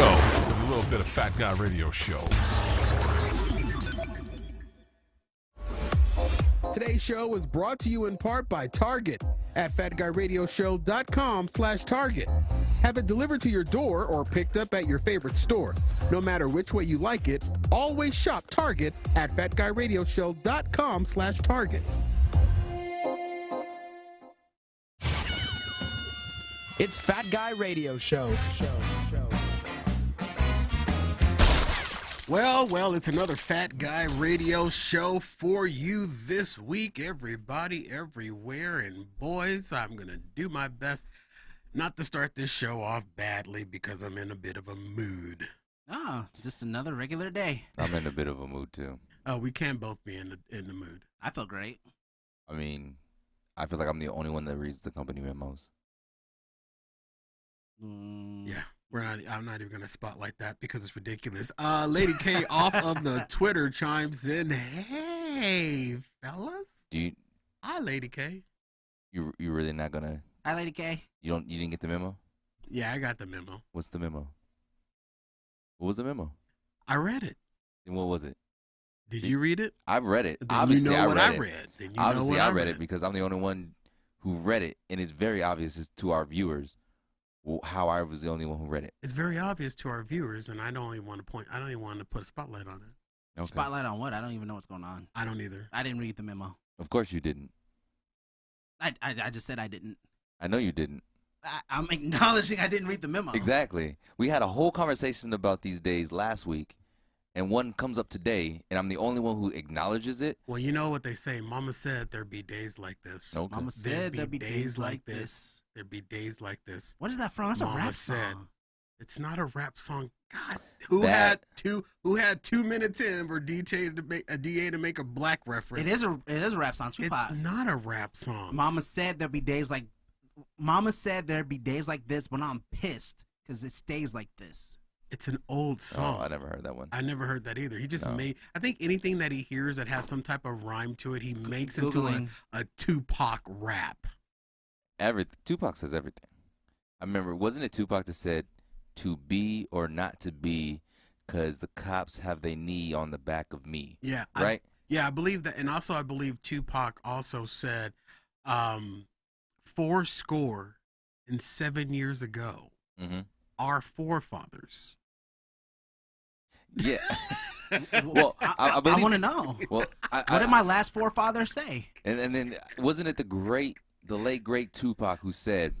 go with a little bit of Fat Guy Radio Show. Today's show is brought to you in part by Target at fatguyradioshow.com slash target. Have it delivered to your door or picked up at your favorite store. No matter which way you like it, always shop Target at fatguyradioshow.com slash target. It's Fat Guy Radio Show. Show. Well, well, it's another Fat Guy Radio show for you this week, everybody, everywhere. And boys, I'm going to do my best not to start this show off badly because I'm in a bit of a mood. Oh, just another regular day. I'm in a bit of a mood too. Oh, we can both be in the in the mood. I feel great. I mean, I feel like I'm the only one that reads the company memos. Mm, Yeah, we're not. I'm not even gonna spotlight that because it's ridiculous. Uh, Lady K off of the Twitter chimes in. Hey, fellas. Do you Hi, Lady K. you you really not gonna Hi, Lady K. you don't you didn't get the memo? Yeah, I got the memo. What's the memo? What was the memo? I read it. And what was it? Did Did- you read it? I've read it. Then Obviously, you know I what read I it. read. Then you Obviously, know what I read it because I'm the only one who read it, and it's very obvious as- to our viewers wh- how I was the only one who read it. It's very obvious to our viewers, and I don't even want to point. I don't even want to put a spotlight on it. Okay. Spotlight on what? I don't even know what's going on. I don't either. I didn't read the memo. Of course you didn't. I, I, I just said I didn't. I know you didn't. I, I'm acknowledging I didn't read the memo. Exactly. We had a whole conversation about these days last week, and one comes up today, and I'm the only one who acknowledges it. Well, you know what they say. Mama said there'd be days like this. Okay. Mama said there'd be days like this. There'd be days like this. What is that from? That's a Mama rap said. song. It's not a rap song. God, who That- had two? Who had two minutes in for DA to make a DA to make a black reference? It is a it is a rap song. Tupac. It's not a rap song. Mama said there'd be days like. Mama said there'd be days like this, but I'm pissed because it stays like this. It's an old song. Oh, I never heard that one. I never heard that either. He just No. made. I think anything that he hears that has some type of rhyme to it, he makes into Googling. a, a Tupac rap. Every Tupac says everything. I remember, wasn't it Tupac that said, "To be or not to be, because the cops have their knee on the back of me." Yeah, I- Right? yeah, I believe that, and also I believe Tupac also said, um, four score and seven years ago, mm-hmm. our forefathers. Yeah. well, I, I, I, want to know. Well, I, What did my last forefather say? And and then wasn't it the great, the late great Tupac who said,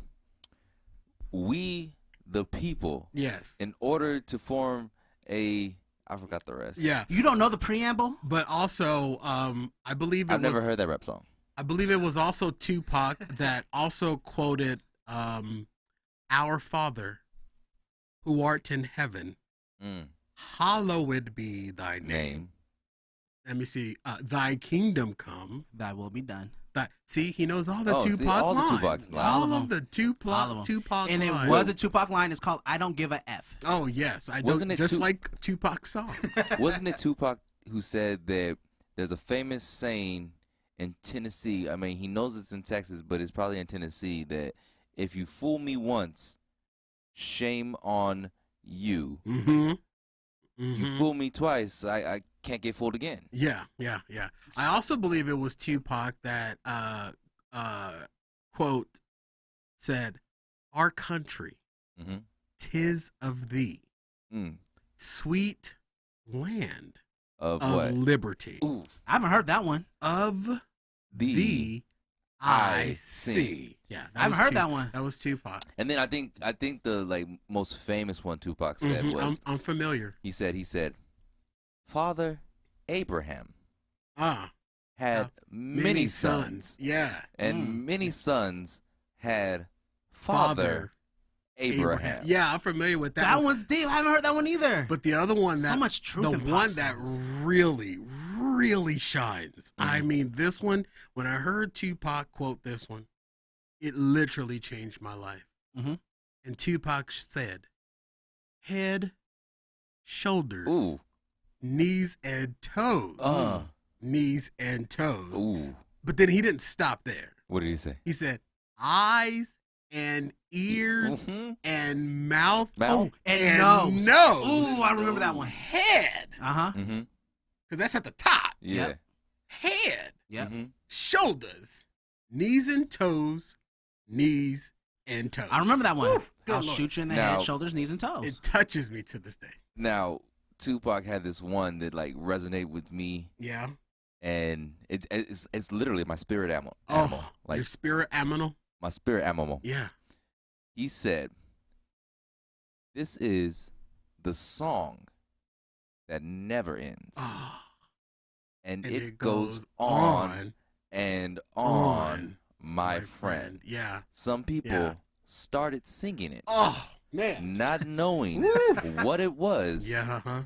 "We the people, Yes. in order to form a I forgot the rest. Yeah, You don't know the preamble? but also, um, I believe it I've was, never heard that rap song. I believe it was also Tupac that also quoted, um, "Our Father, who art in heaven, Mm, hallowed be thy name." name. Let me see. Uh, thy kingdom come. That will be done. That see, he knows all the Oh, see, Tupac all the lines. Tupac's lines. all All of of them. the Tupac, All of them. Tupac And it lines. was a Tupac line. It's called "I Don't Give a F." Oh yes, I Wasn't know. it Just Tu- like Tupac songs. Wasn't it Tupac who said that there's a famous saying in Tennessee? I mean, he knows it's in Texas, but it's probably in Tennessee that if you fool me once, shame on you. mm-hmm. You fool me twice, I, I can't get fooled again. Yeah, yeah, yeah. I also believe it was Tupac that uh uh quote said, "Our country, hmm tis of thee, Mm. sweet land Of, of what? liberty, Ooh, I haven't heard that one. of the thee I I see. see." Yeah, I haven't was heard Tu- that one. That was Tupac. And then I think I think the like most famous one Tupac said Mhm, was I'm, I'm familiar. he said he said, Father Abraham Ah, had Uh, many, sons, Yeah, and Mm. many sons had Father, Abraham. Yeah, I'm familiar with that. That, one. one's deep. I haven't heard that one either. But the other one that so much truth the in pop one that songs. really, really shines. I Mhm. mean, this one. When I heard Tupac quote this one, it literally changed my life. Mhm. And Tupac said, "Head, shoulders, Ooh, knees and toes, uh, knees and toes." ooh. But then he didn't stop there. What did he say? He said, "Eyes and ears Mhm. and mouth, Mouth. Oh, and, and nose. nose. Ooh, I remember that one. head, Uh huh. Mhm. Because that's at the top. Yeah. Yep. Head, Yep. Mhm. shoulders, knees and toes, knees and toes. I remember that one. Woo, good I'll Lord. shoot you in the Now- head, shoulders, knees, and toes. It touches me to this day. Now, Tupac had this one that like resonate with me, Yeah. and it, it's it's literally my spirit animal. Oh, like your spirit aminal. my spirit animal. Yeah. He said, "This is the song that never ends, and, and it, goes, on, and on, on, my, friend. Yeah. Some people Yeah. started singing it, Oh man. not knowing what it was, Yeah. Huh.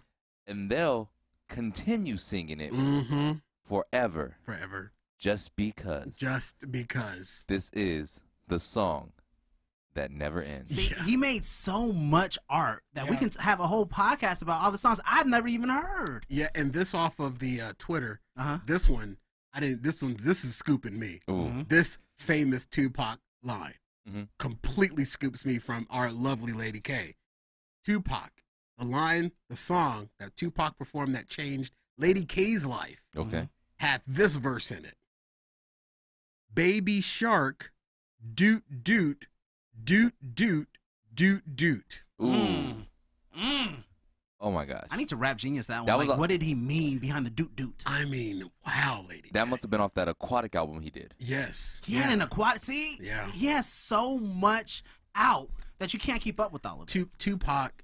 and they'll continue singing it Mm-hmm. forever Forever. just because Just because. this is the song that never ends. See, he made so much art that we can have a whole podcast about all the songs I've never even heard. Yeah, and this off of the uh, Twitter. Uh huh. This one, I didn't. This one, this is scooping me. Ooh. Mhm. This famous Tupac line Mhm. completely scoops me from our lovely Lady K. Tupac, the line, the song that Tupac performed that changed Lady K's life Okay. had this verse in it. Baby shark, doot doot, doot doot, doot doot. Ooh. Mm. Mm. Oh my gosh. I need to rap genius that one. That was like, a- what did he mean behind the doot doot? I mean, wow, Lady. That K. must have been off that aquatic album he did. Yes. He had an aquatic. See, Yeah. he has so much out that you can't keep up with all of it. Tu- Tupac.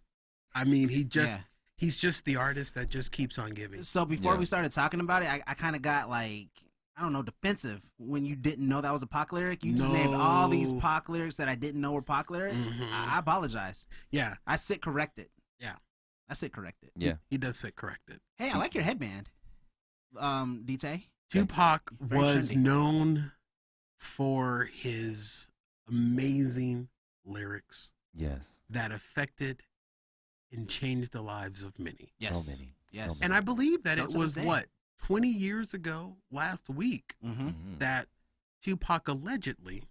I mean, he just Yeah. he's just the artist that just keeps on giving. So before Yeah. we started talking about it, I, I kind of got like I don't know defensive when you didn't know that was a Pac lyric. You just named all these No. Lyrics that I didn't know were Pac lyrics. Mhm. I, I apologize. Yeah, I sit corrected. Yeah. I sit corrected. Yeah. he does sit corrected. Hey, I like your headband, um, DT. Tupac Very was trendy. known for his amazing lyrics Yes. that affected and changed the lives of many. Yes. So many. Yes. So And I believe that Still it was what 20 years ago last week Mm-hmm. Mhm. that Tupac allegedly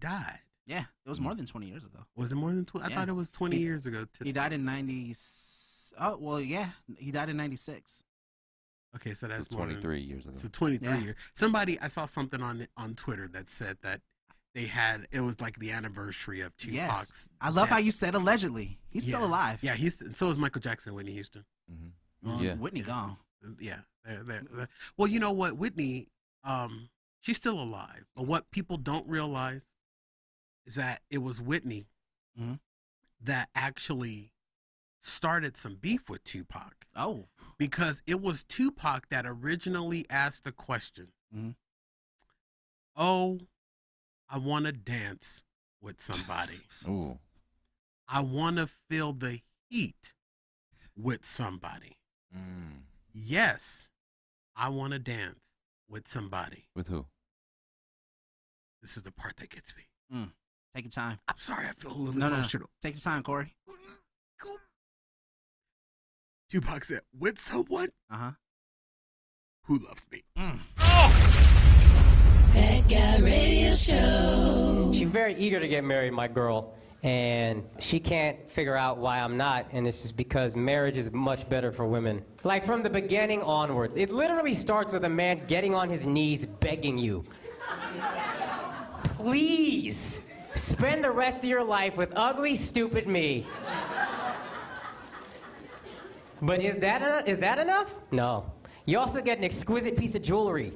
died. Yeah, it was more than twenty years ago. Was it more than 20? I Yeah. thought it was 20 He- years ago. To, He died in ninety. Oh well, yeah, he died in ninety six. okay, so that's was more than- 23 years ago. So 23 Yeah. years. Somebody I saw something on on Twitter that said that they had it was like the anniversary of Tupac's. Yes, I love how you said allegedly. He's still alive. Yeah, he's so is Michael Jackson, Whitney Houston. Mhm. Well, Yeah. Whitney gone. Yeah, they're, they're, they're- well, you know what, Whitney, um, she's still alive. But what people don't realize is that it was Whitney Mhm. that actually started some beef with Tupac Oh, because it was Tupac that originally asked the question. Mhm. Oh, I want to dance with somebody. Ooh. I want to feel the heat with somebody. Mm. Yes, I want to dance with somebody. With who? This is the part that gets me. take your time. I'm sorry, I feel a little No, no, no. Take your time, Corey. Tupac said, with someone Uh huh. who loves me. Mm. Bad Guy Radio Show. She's very eager to get married, my girl, and she can't figure out why I'm not, and this is because marriage is much better for women. Like from the beginning onward, it literally starts with a man getting on his knees begging you. Please spend the rest of your life with ugly, stupid me. But is that, eno- is that enough? No. You also get an exquisite piece of jewelry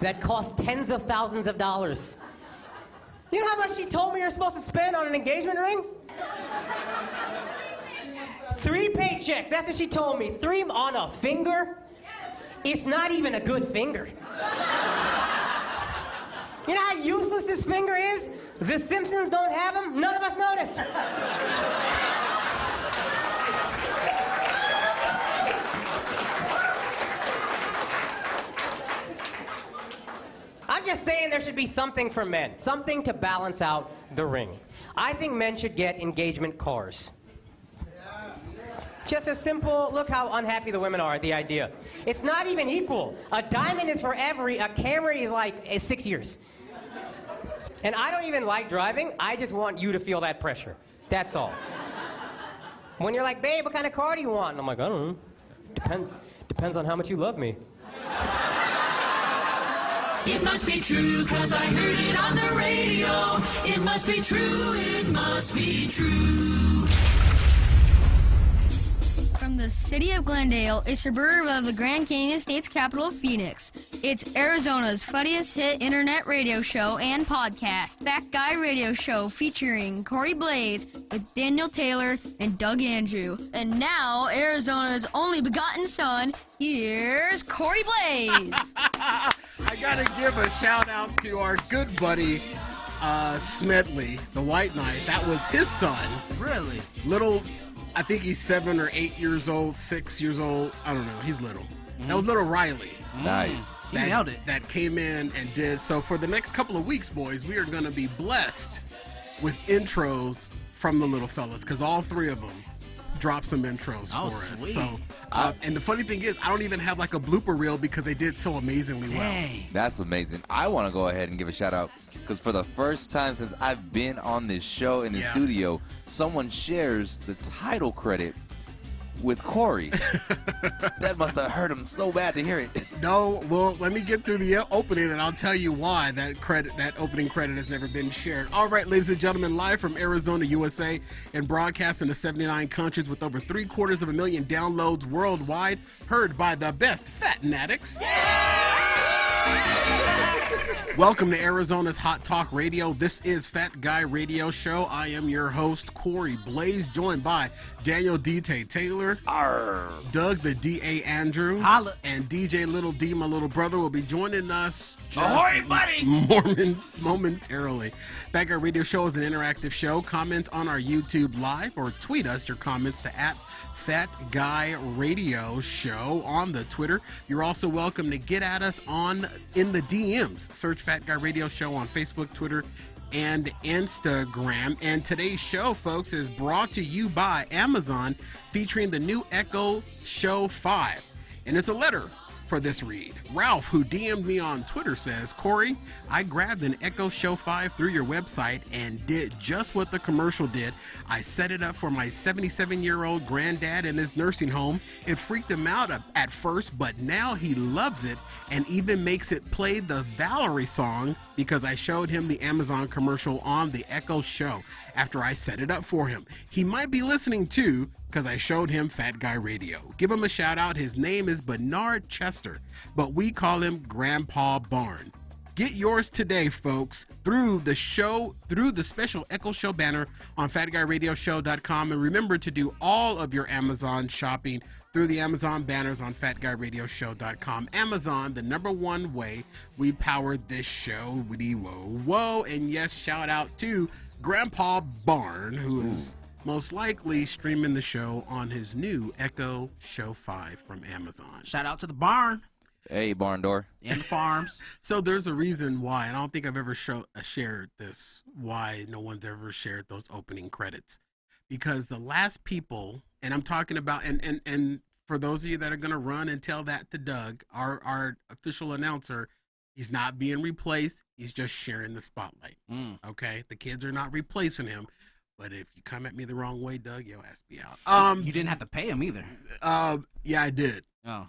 that costs tens of thousands of dollars. You know how much she told me you're supposed to spend on an engagement ring? Three paychecks, that's what she told me. Three on a finger? It's not even a good finger. You know how useless this finger is? The Simpsons don't have them, none of us noticed. I'm just saying there should be something for men, something to balance out the ring. I think men should get engagement cars. Just a simple look how unhappy the women are at the idea. It's not even equal. A diamond is for every, a Camry is like eh, six years. And I don't even like driving. I just want you to feel that pressure. That's all. When you're like, babe, what kind of car do you want? And I'm like, I don't know. Depend, depends on how much you love me. It must be true, cause I heard it on the radio. It must be true, it must be true. From the city of Glendale, a suburb of the Grand Canyon State's capital, Phoenix. It's Arizona's funniest hit internet radio show and podcast, Fat Guy Radio Show, featuring Corey Blaze with Daniel Taylor and Doug Andrew. And now, Arizona's only begotten son, here's Corey Blaze. I gotta give a shout out to our good buddy uh, Smedley, the White Knight. That was his son. Really? Little, I think he's seven or eight years old, six years old. I don't know. He's little. That was little Riley. Nice. Mm. He that, nailed it. That came in and did. So for the next couple of weeks, boys, we are going to be blessed with intros from the little fellas because all three of them dropped some intros Oh, for us. sweet. So, uh, and the funny thing is, I don't even have like a blooper reel because they did so amazingly well. Dang. That's amazing. I want to go ahead and give a shout out because for the first time since I've been on this show in the Yeah. studio, someone shares the title credit with Corey. that must have hurt him so bad to hear it. No, well, let me get through the opening, and I'll tell you why that credit, that opening credit, has never been shared. All right, ladies and gentlemen, live from Arizona, USA, and broadcasting to 79 countries with over three quarters of a million downloads worldwide, heard by the best fat addicts. Welcome to Arizona's Hot Talk Radio. This is Fat Guy Radio Show. I am your host, Corey Blaze, joined by Daniel D. Tay Taylor, Doug the D.A. Andrew, Holla. and DJ Little D, my little brother, will be joining us. Ahoy, buddy! Mormons momentarily. Fat Guy Radio Show is an interactive show. Comment on our YouTube live or tweet us your comments to at Fat Guy Radio Show on the Twitter. You're also welcome to get at us on in the DMs. Search Fat Guy Radio Show on Facebook, Twitter, and Instagram. And today's show, folks, is brought to you by Amazon, featuring the new Echo Show 5. And it's a letter for this read. Ralph, who DM'd me on Twitter, says, Corey, I grabbed an Echo Show 5 through your website and did just what the commercial did. I set it up for my 77 year old granddad in his nursing home. It freaked him out at- first, but now he loves it and even makes it play the Valerie song because I showed him the Amazon commercial on the Echo Show after I set it up for him. He might be listening too because I showed him Fat Guy Radio. Give him a shout out. His name is Bernard Chester, but we call him Grandpa Barn. Get yours today, folks, through the show, through the special Echo Show banner on fatguyradioshow.com. And remember to do all of your Amazon shopping through the Amazon banners on fatguyradioshow.com. Amazon, the number one way we powered this show. Woody whoa whoa. And yes, shout out to Grandpa Barn, who is most likely streaming the show on his new Echo Show 5 from Amazon. Shout out to the barn Hey, barn door. and the farms. So there's a reason why, and I don't think I've ever show, uh, shared this, why no one's ever shared those opening credits. Because the last people, and I'm talking about, and, and, and for those of you that are going to run and tell that to Doug, our, our official announcer, he's not being replaced. He's just sharing the spotlight. Mm. Okay. The kids are not replacing him. But if you come at me the wrong way, Doug, your ass be out. Um, you didn't have to pay him either. uh, yeah, I did Oh,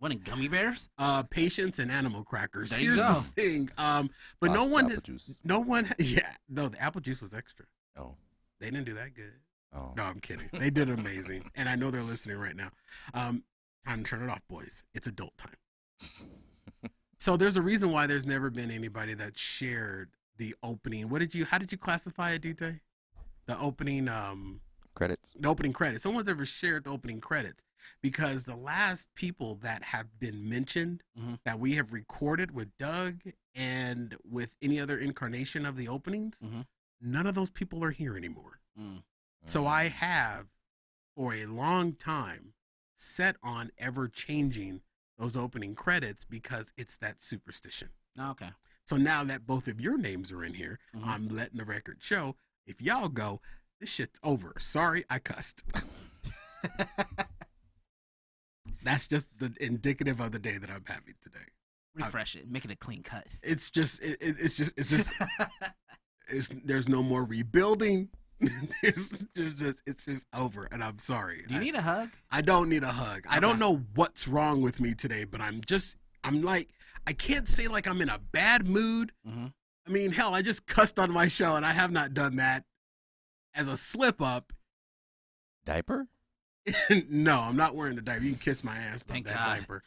what in gummy bears? uh patience and animal crackers There you here's go. the thing um but no Lots of one apple has, juice. no one yeah no the apple juice was extra Oh. they didn't do that good Oh. no i'm kidding they did amazing and i know they're listening right now um time to turn it off boys it's adult time so there's a reason why there's never been anybody that shared the opening what did you how did you classify it dj the opening um Credits. the opening credits. Someone's ever shared the opening credits because the last people that have been mentioned Mhm. that we have recorded with Doug and with any other incarnation of the openings, Mhm. none of those people are here anymore. Mm. So I have, for a long time, set on ever changing those opening credits because it's that superstition. Oh, okay. So now that both of your names are in here, Mhm. I'm letting the record show. If y'all go, this shit's over. Sorry, I cussed. That's just the indicative of the day that I'm having today. Refresh it. Make it a clean cut. It's just, it- it's just, it's just, it's, there's no more rebuilding. there's just it's just over, and I'm sorry. Do you I- need a hug? I don't need a hug. I don't know what's wrong with me today, but I'm just I'm like I can't say like I'm in a bad mood. Mhm. I mean, hell, I just cussed on my show, and I have not done that as a slip up. Diaper? no, I'm not wearing a diaper. You can kiss my ass about Thank that God. diaper.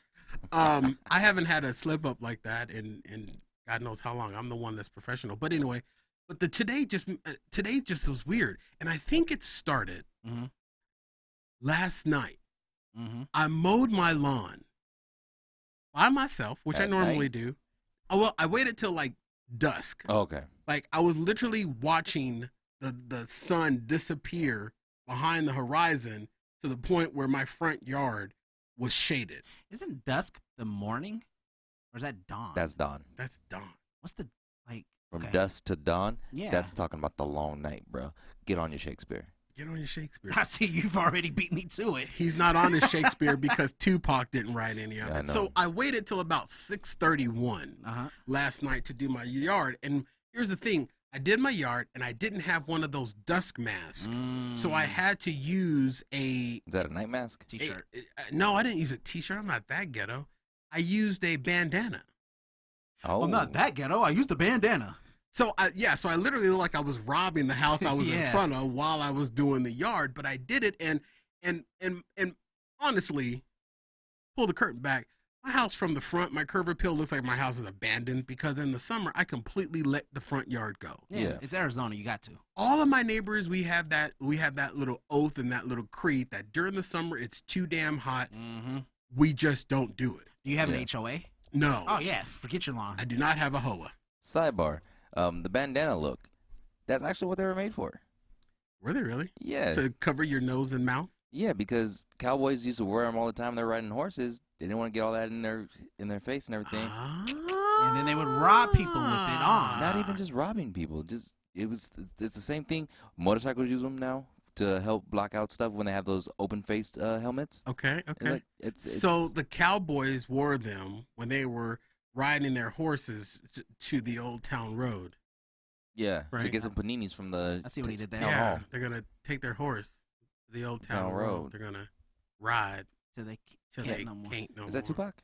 Um, I haven't had a slip up like that in in God knows how long. I'm the one that's professional. But anyway, but the today just uh, today just was weird, and I think it started Mhm. last night. Mm-hmm. I mowed my lawn by myself, which I normally night? do. Oh well, I waited till like dusk. Oh, okay. Like I was literally watching the the sun disappear behind the horizon to the point where my front yard was shaded. Isn't dusk the morning, or is that dawn? That's dawn. That's dawn. what's the like From okay. dusk to dawn, Yeah, that's talking about the long night, bro. Get on your Shakespeare. Get on your Shakespeare. I see you've already beat me to it. He's not on his Shakespeare because Tupac didn't write any of Yeah, I it. know. So I waited till about 6:31 Uh huh. last night to do my yard. And here's the thing: I did my yard, and I didn't have one of those dusk masks, so Mm. I had to use a Is that a night mask? a- t-shirt. uh, no, I didn't use a t-shirt. I'm not that ghetto. I used a bandana. Oh, Well, not that ghetto. I used a bandana. So I, yeah, so I literally looked like I was robbing the house I was in front of while I was doing the yard, but I did it and and and and honestly, pull the curtain back. My house from the front, my curve appeal looks like my house is abandoned because in the summer I completely let the front yard go. Yeah, Yeah. it's Arizona. You got to. All of my neighbors, we have that we have that little oath and that little creed that during the summer it's too damn hot. Mm-hmm. We just don't do it. Do you have Yeah. an HOA? No, Oh yeah, forget your lawn. I do not have a hoa. Sidebar. Um, the bandana look. That's actually what they were made for. Were they really Yeah. to cover your nose and mouth? Yeah, because cowboys used to wear them all the time. They're riding horses. They didn't want to get all that in their in their face and everything. Ah. And then they would rob people with it on. Not even just robbing people. Just it was. It's the same thing. Motorcycles use them now to help block out stuff when they have those open faced uh, helmets. Okay, okay. like- it's, it's so the cowboys wore them when they were riding their horses t- to the old town road. yeah to get some paninis from the. I see what he did there. yeah, hall. they're gonna take their horse to the old town, Town road. road. They're gonna ride So they till can't they no more. can't no Is that more. Tupac?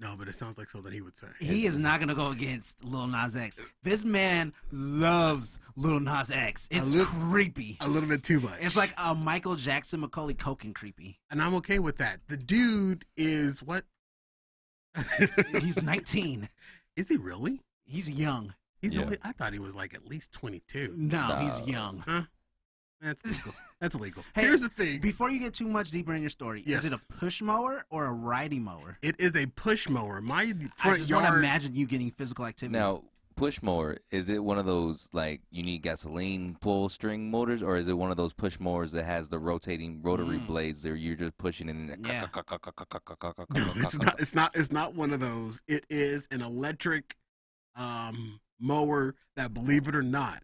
No, but it sounds like something he would say. He is not gonna go against Lil Nas X. This man loves Lil Nas X. It's li- creepy. A little bit too much. It's like a Michael Jackson, Macaulay Culkin creepy. and I'm okay with that. The dude is what? He's 19. is he really? He's young. He's Yeah. only. I thought he was like at least 22. No, he's young. Huh? That's legal. That's illegal. Hey, Here's the thing. Before you get too much deeper in your story, Yes. is it a push mower or a riding mower? It is a push mower. My I front just want to imagine you getting physical activity. Now, push mower is it one of those like you need gasoline pull string motors, or is it one of those push mowers that has the rotating rotary Mm. blades that you're just pushing it and Yeah. No, it's not. It's not. It's not one of those. It is an electric um, mower that, believe it or not,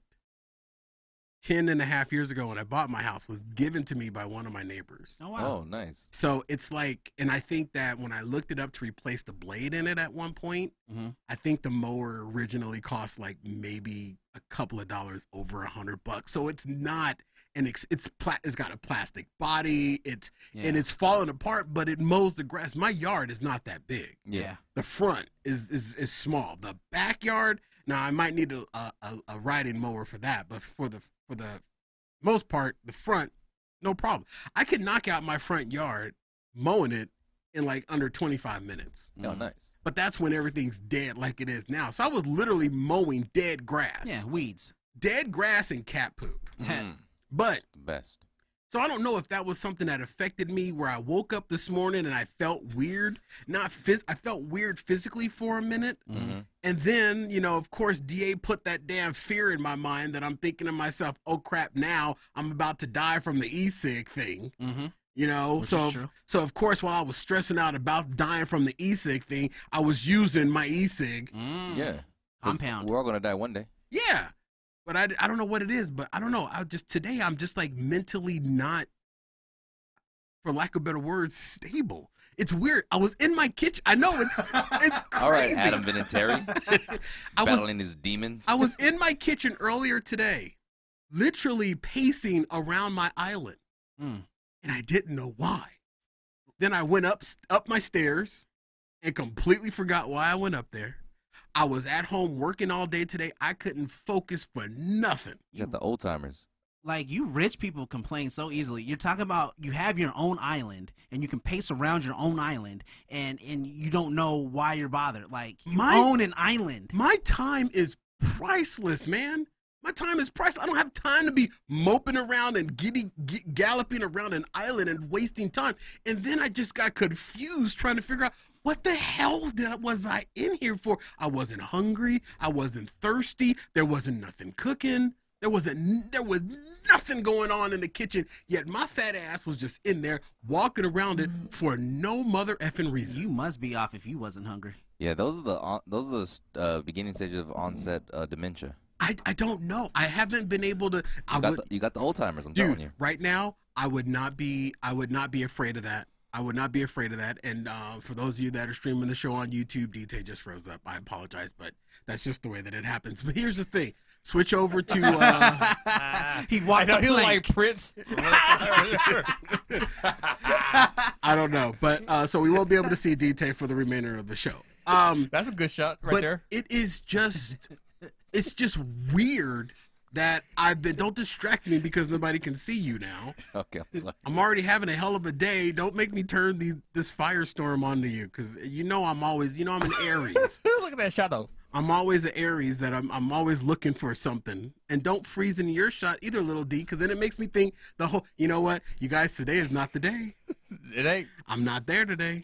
10 and a half years ago when I bought my house was given to me by one of my neighbors. oh wow. Oh, nice. So it's like, and I think that when I looked it up to replace the blade in it at one point, Mhm. I think the mower originally cost like maybe a couple of dollars over a hundred bucks. So it's not an ex- it's pla- it's got a plastic body. It's and it's falling apart, but it mows the grass. My yard is not that big. Yeah. The front is is, is small. The backyard. Now I might need a, a, a- a riding mower for that, but for the for the most part, the front, no problem. I could knock out my front yard mowing it in like under 25 minutes. Oh, Mm. nice. But that's when everything's dead like it is now. So I was literally mowing dead grass. Yeah, weeds. Dead grass and cat poop. Mm, But the best. So I don't know if that was something that affected me where I woke up this morning and I felt weird. Not phys- I felt weird physically for a minute. hmm And then, you know, of course, DA put that damn fear in my mind that I'm thinking to myself, oh crap, now I'm about to die from the e-cig thing. Mm-hmm. You know, Which so so of course, while I was stressing out about dying from the e-cig thing, I was using my e-cig. Mm. Yeah. 'Cause Compound. We're all gonna die one day. Yeah, but I, I don't know what it is, but I don't know. I just today I'm just like mentally not, for lack of better words, stable. It's weird. I was in my kitchen. I know it's it's crazy. All right, Adam Vinatieri, I was battling his demons. I was in my kitchen earlier today, literally pacing around my island, Mm. and I didn't know why. Then I went up up my stairs and completely forgot why I went up there. I was at home working all day today. I couldn't focus for nothing. You got the old timers. Like you rich people complain so easily. You're talking about you have your own island and you can pace around your own island and and you don't know why you're bothered. Like you My- own an island. My time is priceless, man. My time is priceless. I don't have time to be moping around and giddy, g- galloping around an island and wasting time. And then I just got confused trying to figure out what the hell did, was I in here for? I wasn't hungry. I wasn't thirsty. There wasn't nothing cooking. There wasn't. There was nothing going on in the kitchen. Yet my fat ass was just in there walking around it for no mother effing reason. You must be off if you wasn't hungry. Yeah, those are the on- those are the uh, beginning stages of onset uh, dementia. I, I don't know. I haven't been able to. I You got would, the, you got the old timers. I'm telling dude you. right now i would not be i would not be afraid of that i would not be afraid of that and uh, for those of you that are streaming the show on youtube dj just froze up i apologize but that's just the way that it happens but here's the thing switch over to uh, He walked I know the he plank. like Prince. i don't know but uh, so we won't be able to see dj for the remainder of the show um That's a good shot right but there. it is just it's just weird that i've been don't distract me because nobody can see you now Okay, I'm sorry. I'm already having a hell of a day. Don't make me turn these this firestorm onto you, because you know I'm always, you know I'm an Aries. look at that shadow. I'm always an Aries that I'm I'm always looking for something. And don't freeze in your shot either, little D, because then it makes me think the whole. You know what, you guys, today is not the day. It ain't I'm not there today.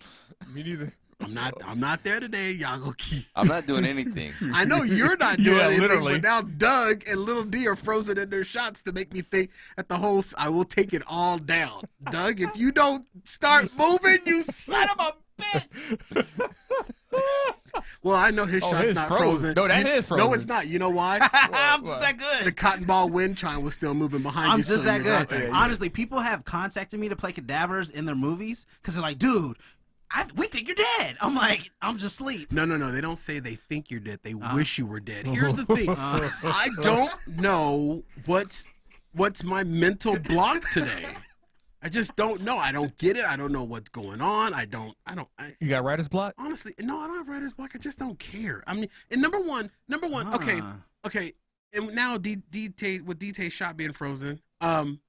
me neither. I'm not. I'm not there today. Y'all go keep. I'm not doing anything. I know you're not doing Yeah, anything, literally. but now Doug and Little D are frozen in their shots to make me think that the whole. I will take it all down, Doug. If you don't start moving, you son of a bitch. Well, I know his Oh, shot's his not frozen. frozen. No, that You- is No, it's not. You know why? I'm just What? that good. the cotton ball wind chime was still moving behind you. I'm just so that you got good. that. Honestly, people have contacted me to play cadavers in their movies because they're like, dude, I, we think you're dead. I'm like, I'm just asleep. No, no, no. They don't say they think you're dead. They Uh. wish you were dead. Here's the thing. I don't know what's what's my mental block today. I just don't know. I don't get it. I don't know what's going on. I don't. I don't. I, You got writer's block? honestly, no, I don't have writer's block. I just don't care. I mean, and number one, number one. Okay, Ah. okay. And now D D T with D T shot being frozen. Um,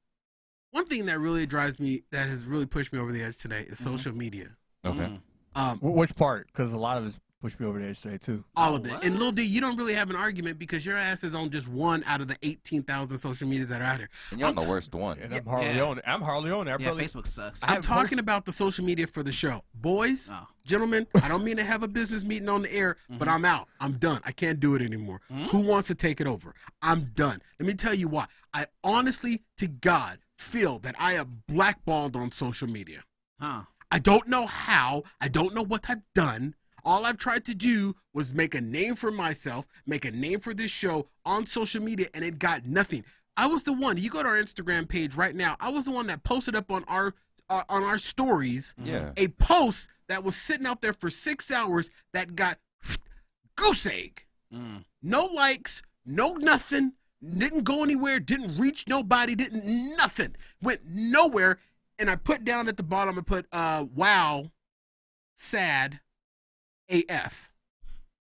one thing that really drives me, that has really pushed me over the edge today, is social media. Okay. Mm. Um, Which part? Because a lot of us pushed me over the edge today too. all of it. what? And Lil D, you don't really have an argument because your ass is on just one out of the 18,000 social medias that are out here. And you're I'm the worst one. And I'm hardly yeah. on it. I'm hardly on it. I Yeah, barely- Facebook sucks. I I'm talking posted- about the social media for the show. Boys, Oh. gentlemen, I don't mean to have a business meeting on the air, but I'm out. I'm done. I can't do it anymore. Who wants to take it over? I'm done. Let me tell you why. I honestly, to God, feel that I am blackballed on social media. Huh. I don't know how. I don't know what I've done. All I've tried to do was make a name for myself, make a name for this show on social media, and it got nothing. I was the one. You go to our Instagram page right now. I was the one that posted up on our uh, on our stories Yeah. a post that was sitting out there for six hours that got goose egg. Mm. No likes, no nothing. Didn't go anywhere. Didn't reach nobody. Didn't nothing. Went nowhere. And I put down at the bottom. I put uh wow, sad, AF.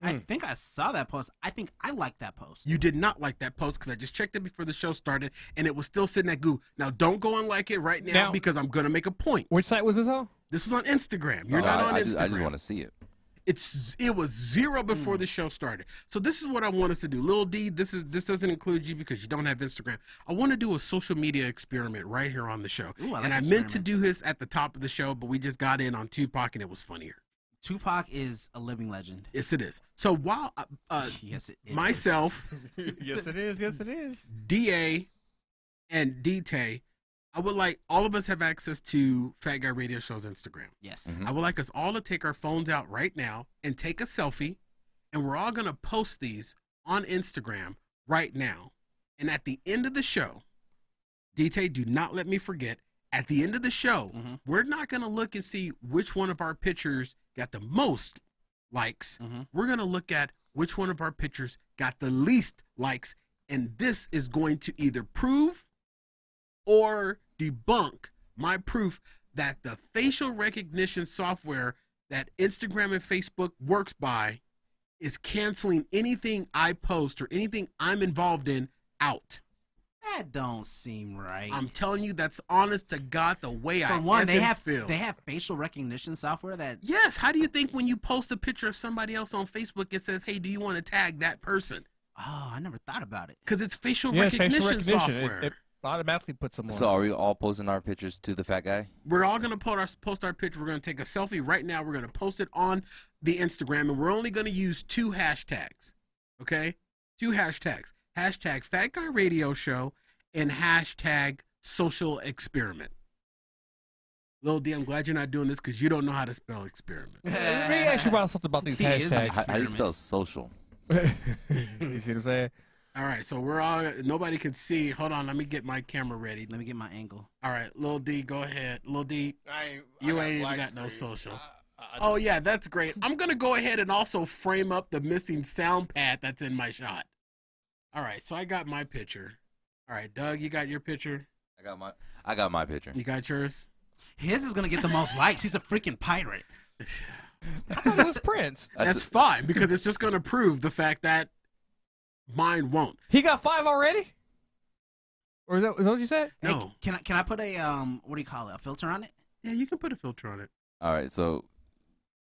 I Hmm. think I saw that post. I think I liked that post. You did not like that post because I just checked it before the show started and it was still sitting at goo. Now don't go and like it right now, Now- because I'm gonna make a point. Which site was this on? This was on Instagram. You're Oh, not I, on I Instagram. just, I just want to see it. It's it was zero before Hmm. the show started. So this is what I want us to do. Lil D, this is this doesn't include you because you don't have Instagram. I want to do a social media experiment right here on the show. Ooh, I like and I meant to do this at the top of the show, but we just got in on Tupac and it was funnier. Tupac is a living legend. Yes, it is. So while uh, uh, Yes, it is. myself, yes, it is. Yes, it is. Da, and DT, I would like all of us have access to Fat Guy Radio Show's Instagram. Yes. Mhm. I would like us all to take our phones out right now and take a selfie, and we're all gonna post these on Instagram right now. And at the end of the show, DT, do not let me forget. at the end of the show, Mhm. we're not going to look and see which one of our pictures got the most likes. Mhm. We're going to look at which one of our pictures got the least likes. And this is going to either prove or debunk my proof that the facial recognition software that Instagram and Facebook works by is canceling anything I post or anything I'm involved in out. That don't seem right. I'm telling you, that's honest to God the way I For one, they have feel. they have facial recognition software that yes. How do you think when you post a picture of somebody else on Facebook, it says, "Hey, do you want to tag that person?" oh, I never thought about it. Because it's facial Yeah, it's recognition, facial recognition. software. It, it automatically put some. on. So are we all posting our pictures to the fat guy? we're all gonna post our post our picture. We're gonna take a selfie right now. We're gonna post it on the Instagram, and we're only gonna use two hashtags. Okay, two hashtags: hashtag Fat Guy Radio Show and hashtag Social Experiment. Lil D, I'm glad you're not doing this because you don't know how to spell experiment. Let me ask you about something about these He is an hashtags. How, how do you Experiment. spell social? you see what I'm saying? All right, so we're all nobody can see. Hold on, let me get my camera ready. Let me get my angle. All right, Lil D, go ahead. Lil D, I ain't, You ain't even got no social. Oh yeah, that's great. I'm gonna go ahead and also frame up the missing sound pad that's in my shot. All right, so I got my picture. All right, Doug, you got your picture. I got my I got my picture. You got yours. His is gonna get the most likes. He's a freaking pirate. I thought it was Prince. That's That's fine because it's just gonna prove the fact that mine won't. He got five already? Or is that, is that what you said? Hey, No. can I can I put a um what do you call it? A filter on it? Yeah, you can put a filter on it. all right. So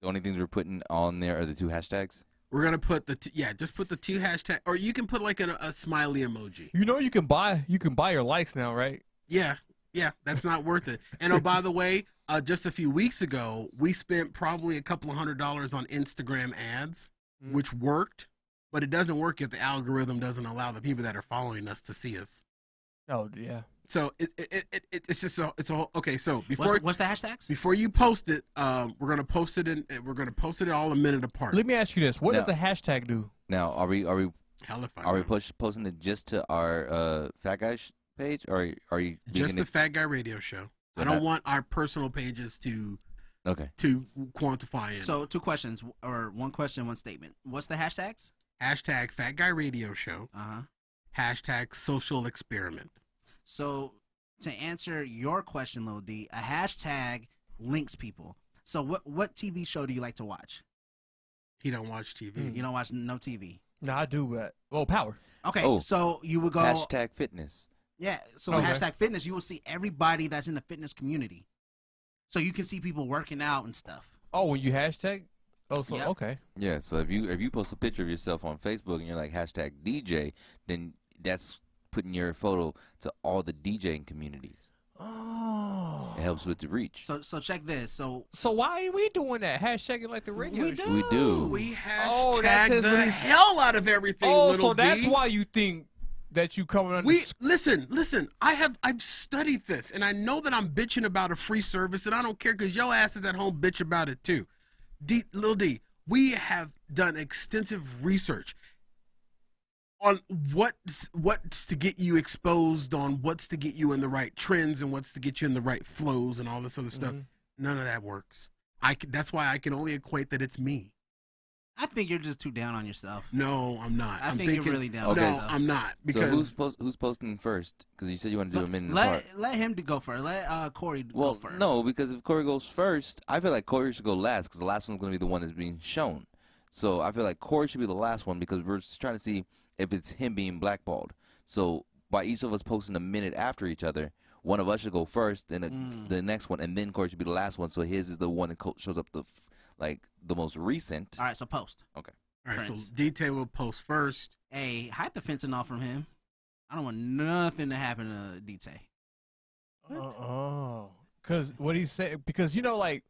the only things we're putting on there are the two hashtags. We're gonna put the t- yeah, just put the two hashtag, or you can put like a, a smiley emoji. You know you can buy you can buy your likes now, right? Yeah, yeah, that's not worth it. And oh, by the way, uh, just a few weeks ago, we spent probably a couple of hundred dollars on Instagram ads, Mm. which worked, but it doesn't work if the algorithm doesn't allow the people that are following us to see us. Oh yeah. So it, it, it, it it's just a, it's a okay. So before What's, what's the hashtags? before you post it, um, we're gonna post it in we're gonna post it all a minute apart. Let me ask you this: What Now- does the hashtag do? Now, are we are we Hell if I are we push, posting it just to our uh, fat guy sh- page, or are you just the it? Fat Guy Radio Show. So I don't that- want our personal pages to Okay. to quantify it. So two questions or one question, one statement. What's the hashtags? Hashtag Fat Guy Radio Show. Uh huh. hashtag social experiment. So to answer your question, Lil D, a hashtag links people. So what what TV show do you like to watch? He don't watch TV. You don't watch no TV. No, I do, but oh, power. Okay, Oh. so you would go Hashtag fitness. yeah. So Okay. hashtag fitness, you will see everybody that's in the fitness community. So you can see people working out and stuff. Oh, when you hashtag. Oh, so Yep. okay. Yeah. So if you if you post a picture of yourself on Facebook and you're like hashtag DJ, then that's putting your photo to all the DJing communities. Oh. It helps oh. with the reach. So so check this. So So why are we doing that? Hashtagging like the radio We do. we do. We hashtag Oh, the reason. hell out of everything. Oh, little so that's why you think that you coming under. We listen, listen. I have I've studied this, and I know that I'm bitching about a free service, and I don't care because your ass is at home bitch about it too. D, Lil D, we have done extensive research on what's what's to get you exposed, on what's to get you in the right trends, and what's to get you in the right flows, and all this other stuff. Mm-hmm. None of that works. I can, that's why I can only equate that it's me. I think you're just too down on yourself. No, I'm not. I am think you're really down on No. I'm not so who's post, who's posting first? Because you said you want to do a minute apart. Let let him to go first. Let uh Corey Well, go first. no, because if Corey goes first, I feel like Corey should go last because the last one's going to be the one that's being shown. So I feel like Corey should be the last one because we're just trying to see if it's him being blackballed. So by each of us posting a minute after each other, one of us should go first, then the- Mm. the next one, and then Corey should be the last one. So his is the one that co- shows up the f- like the most recent. All right, so post. Okay. All right, Prince. so detail will post first. Hey, hide the fencing off from him. I don't want nothing to happen to DT. Oh, because what he said. Because you know, like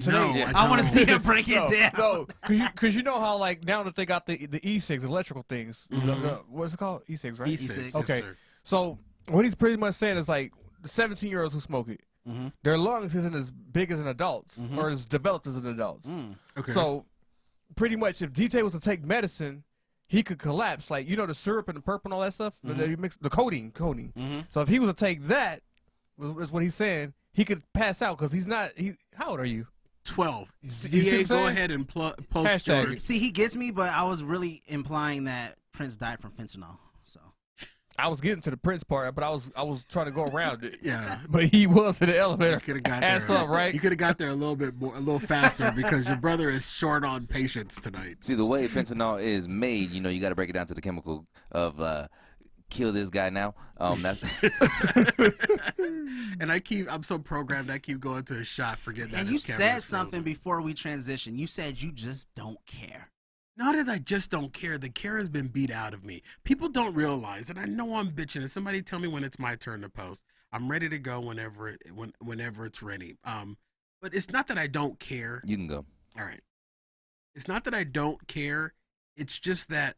today, No, Yeah. I want to see him break it no, down. no, because you, 'cause you know how like now that they got the the e-cigs, electrical things. the- Mhm. the- what's it called? E-cigs, right? E6, E6. yes, Okay. So what he's pretty much saying is like the 17 year olds who smoke it, Mm-hmm. their lungs isn't as big as an adult's Mhm. or as developed as an adult's. Mm. Okay. So pretty much, if DT was to take medicine, he could collapse. Like you know the syrup and the purple and all that stuff. the- Mhm. The, mix the codeine, codeine. Mm-hmm. So if he was to take that, is what he's saying. He could pass out because he's not. He how old are you? 12. You see DA, go ahead and pl- post Hashtag. See, he gets me, but I was really implying that Prince died from fentanyl. So I was getting to the Prince part, but I was I was trying to go around it. Yeah. But he was in the elevator. Could have got Ass there. up, right? You could have got there a little bit more, a little faster because your brother is short on patience tonight. See the way fentanyl is made, you know, you got to break it down to the chemical of uh, kill this guy now. Um, that's And I keep, I'm so programmed, I keep going to a shot, forgetting that and you said something frozen. before we transition. You said you just don't care. Not that I just don't care. The care has been beat out of me. People don't realize, and I know I'm bitching. And somebody tell me when it's my turn to post. I'm ready to go whenever it, when, whenever it's ready. Um, but it's not that I don't care. you can go. All right. It's not that I don't care. It's just that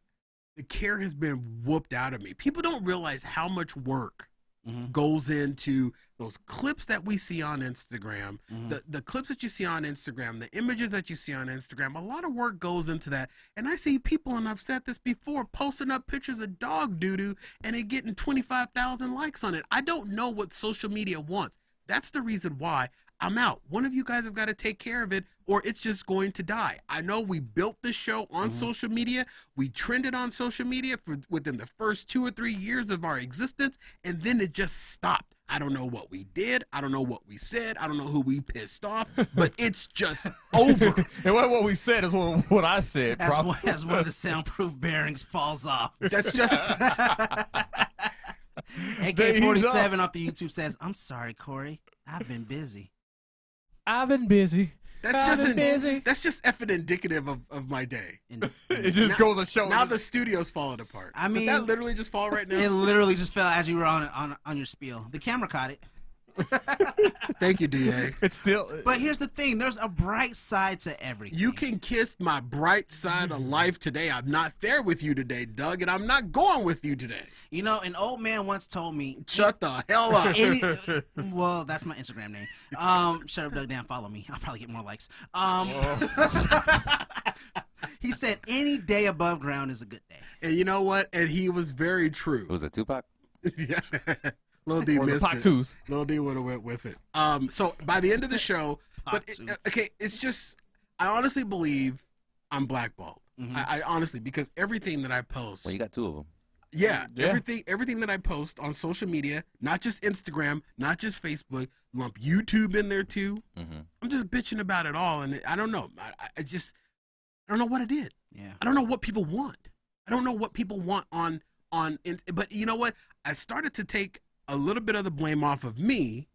the care has been whooped out of me. People don't realize how much work Mhm. goes into those clips that we see on Instagram, Mhm. the the clips that you see on Instagram, the images that you see on Instagram. A lot of work goes into that. And I see people, and I've said this before, posting up pictures of dog doo doo and it getting 25,000 likes on it. I don't know what social media wants. That's the reason why I'm out. One of you guys have got to take care of it, or it's just going to die. I know we built this show on mm-hmm. social media. We trended on social media for within the first two or three years of our existence, and then it just stopped. I don't know what we did. I don't know what we said. I don't know who we pissed off, but it's just over. And what, what we said is what, what I said. As prob- one, as one of the soundproof bearings falls off. That's just AK 47 off the YouTube says, I'm sorry, Corey. I've been busy. I've been busy. that's I've just been an, busy. that's just effing indicative of, of my day. And It just Now- goes to show. Now the studio's falling apart. I Did mean- that literally just fall right now. it literally just fell as you were on, on, on your spiel. The camera caught it. Thank you, Da. it's still. But here's the thing there's a bright side to everything. You can kiss my bright side of life today. I'm not there with you today, Doug, and I'm not going with you today. You know, an old man once told me. Shut the hell up. Any, well, that's my Instagram name. Um, shut up, Doug. Dan, follow me. I'll probably get more likes. Um, he said, "Any day above ground is a good day." And you know what? And he was very true. Was it Tupac? yeah. Lil D Or the missed Pac it. tooth. Lil D would have went with it. Um, so by the end of the show, but it- okay, it's just I honestly believe I'm blackballed. Mhm. I, I honestly because everything that I post, Well, you got two of them. yeah, Yeah. everything everything that I post on social media, not just Instagram, not just Facebook, lump YouTube in there too. hmm I'm just bitching about it all, and I don't know. I, I- I just I don't know what I did. Yeah. I don't know what people want. I don't know what people want on on. In, but you know what? I started to take a little bit of the blame off of me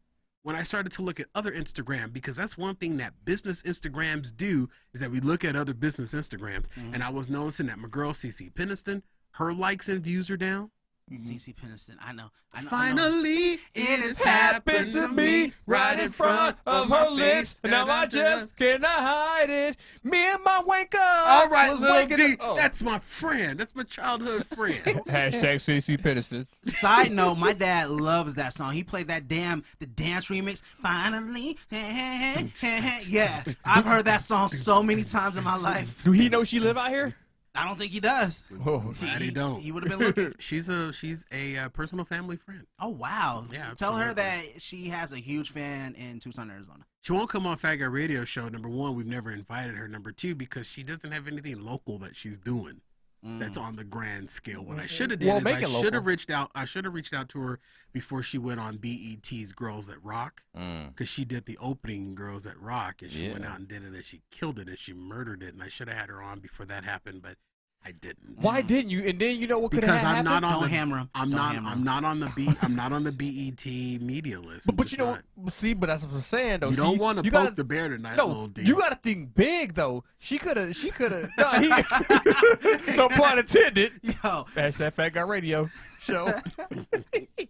when I started to look at other Instagram because that's one thing that business Instagrams do is that we look at other business Instagrams, mm-hmm. and I was noticing that my girl CeCe Peniston, her likes and views are down. Mm-hmm. CeCe Peniston. I know. I know. I know. Finally, it has happened happened to me right in front of her lips, and now I just cannot hide it. Me and my wanker. All right, was Lil D, up- oh. that's my friend. That's my childhood friend. Hashtag CeCe Peniston. Side note, my dad loves that song. He played that damn the dance remix. Finally, yeah, I've heard that song so many times in my life. Do he know she live out here? I don't think he does. Oh, Glad he don't. He would have been looking. She's a she's a uh, personal family friend. Oh wow! Yeah, Tell her that she has a huge fan in Tucson, Arizona. She won't come on Fat Guy Radio Show. Number one, we've never invited her. Number two, because she doesn't have anything local that she's doing that's on the grand scale. What I should have did Well, is I should have reached out. I should have reached out to her before she went on BET's Girls That Rock Mm. because she did the opening Girls That Rock and she Yeah. went out and did it and she killed it and she murdered it. And I should have had her on before that happened, but I didn't. why didn't you? And then you know what could Because have I'm not on Don't the hammer him. I'm Don't not. hammer I'm him. not on the B. I'm not on the BET media list. But, but you know, not. see, but that's what I'm saying though. You See, don't want to you poke gotta- the bear tonight, No, little D. you got to think big though. She could have. She could have. No, he, no pun intended. Yo, Hashtag Fat Guy Radio Show.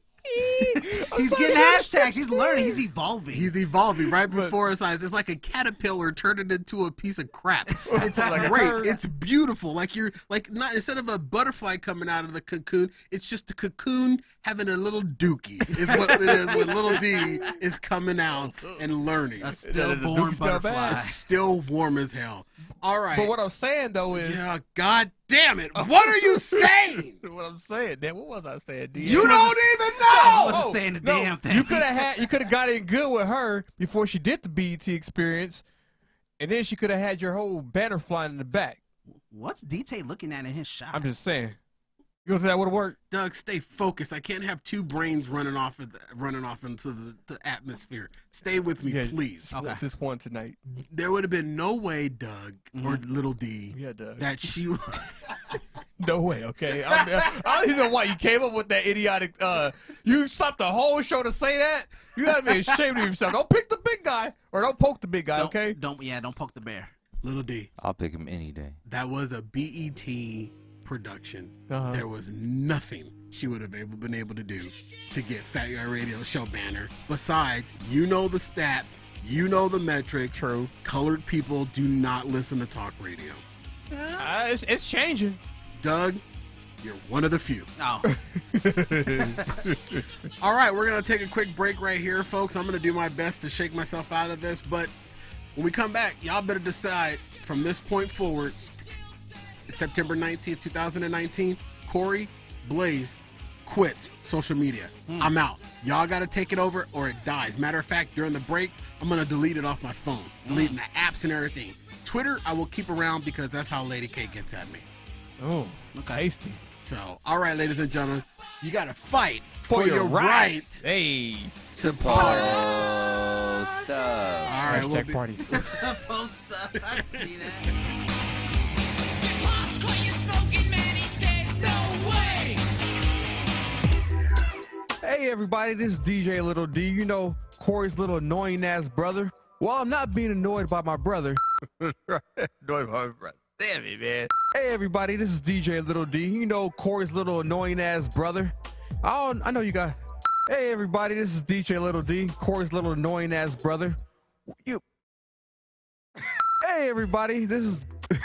he's getting hashtags. He's learning. He's evolving. He's evolving right before his eyes. It's like a caterpillar turning into a piece of crap. It's Like great. It's beautiful. Like you're like not instead of a butterfly coming out of the cocoon, it's just a cocoon having a little dookie. Is what it is when little D is coming out and learning. a the stillborn butterfly. still warm as hell. All right. But what I'm saying though is, yeah, god damn it! What are you saying? what I'm saying, damn, what was I saying? D? You don't even know. I wasn't saying the damn thing. You could have had, you could have got in good with her before she did the BET experience, and then she could have had your whole banner flying in the back. What's DT looking at in his shot? I'm just saying. You don't think that would have worked? Doug, stay focused. I can't have two brains running off of the, running off into the, the atmosphere. Stay with me, Yeah, please. Okay. Just one tonight. There would have been no way, Doug or Little D, Yeah, Doug. that she. No way, okay? I, mean, I don't even know why you came up with that idiotic. Uh, you stopped the whole show to say that. You gotta be ashamed of yourself. Don't pick the big guy or don't poke the big guy, don't, okay? Don't yeah, don't poke the bear. Little D, I'll pick him any day. that was a BET production. Uh-huh. There was nothing she would have able, been able to do to get Fat Guy Radio show banner. Besides, you know the stats, you know the metric. True. Colored people do not listen to talk radio. Uh, it's, it's changing. Doug, you're one of the few. Oh, All right, we're going to take a quick break right here, folks. I'm going to do my best to shake myself out of this, but when we come back, y'all better decide from this point forward, September 19th, 2019, Corey Blaze quits social media. Hmm. I'm out. Y'all got to take it over or it dies. Matter of fact, during the break, I'm going to delete it off my phone, hmm. deleting the apps and everything. Twitter, I will keep around because that's how Lady K gets at me. Oh, tasty. So, all right, ladies and gentlemen, you got to fight For, your, right rights. Hey. to party. Oh, stuff. All right, Hashtag we'll be- party. post up. I see that. Hey everybody, this is DJ Little D. You know Corey's little annoying ass brother. Well, I'm not being annoyed by my brother. annoyed by my brother. Damn it, man. Hey everybody, this is DJ Little D. You know Corey's little annoying ass brother. I don't, I know you got. Hey everybody, this is DJ Little D. Corey's little annoying ass brother. You. Hey everybody, this is.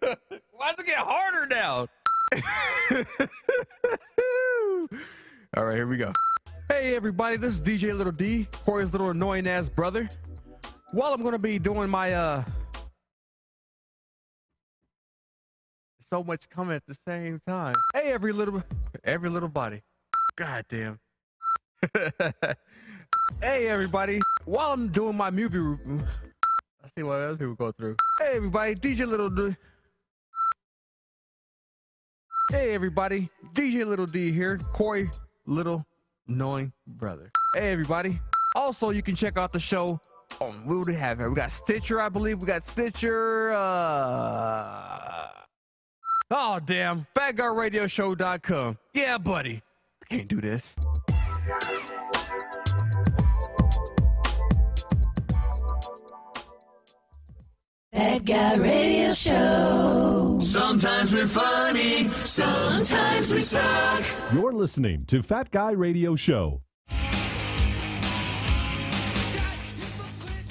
Why does it get harder now? All right, here we go. Hey, everybody, this is DJ Little D, Corey's little annoying ass brother. While I'm gonna be doing my uh, so much coming at the same time. Hey, every little, every little body. God damn. hey, everybody. While I'm doing my movie, let's see what other people go through. Hey, everybody, DJ Little D. Hey everybody, DJ Little D here, Corey Little Annoying Brother. Hey everybody. Also, you can check out the show on what do we have here? We got Stitcher, I believe. We got Stitcher. Uh... Oh damn, FatGuyRadioShow.com. Yeah, buddy. I can't do this. That Guy Radio Show. Sometimes we're funny, sometimes we suck. You're listening to Fat Guy Radio Show.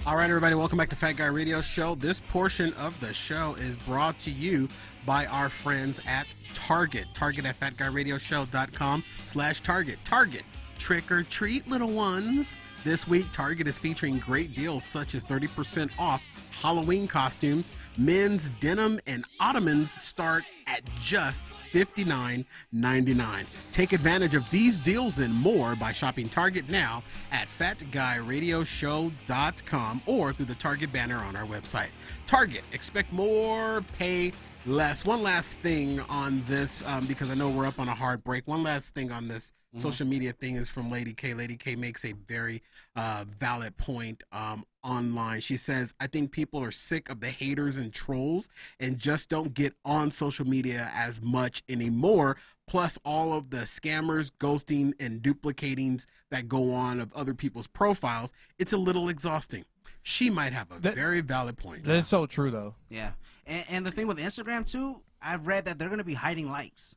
All right, everybody, welcome back to Fat Guy Radio Show. This portion of the show is brought to you by our friends at Target. Target at fatguyradioshow.com slash Target. Target, trick or treat, little ones. This week, Target is featuring great deals such as 30% off Halloween costumes. Men's denim and ottomans start at just $59.99. Take advantage of these deals and more by shopping Target now at fatguyradioshow.com or through the Target banner on our website. Target, expect more, pay less. One last thing on this, um, because I know we're up on a hard break. One last thing on this social media thing is from Lady K. Lady K makes a very uh, valid point um, online. She says, I think people are sick of the haters and trolls and just don't get on social media as much anymore. Plus, all of the scammers, ghosting, and duplicatings that go on of other people's profiles. It's a little exhausting. She might have a That- very valid point. That's so true though. Yeah, and, and the thing with Instagram too, I've read that they're gonna be hiding likes.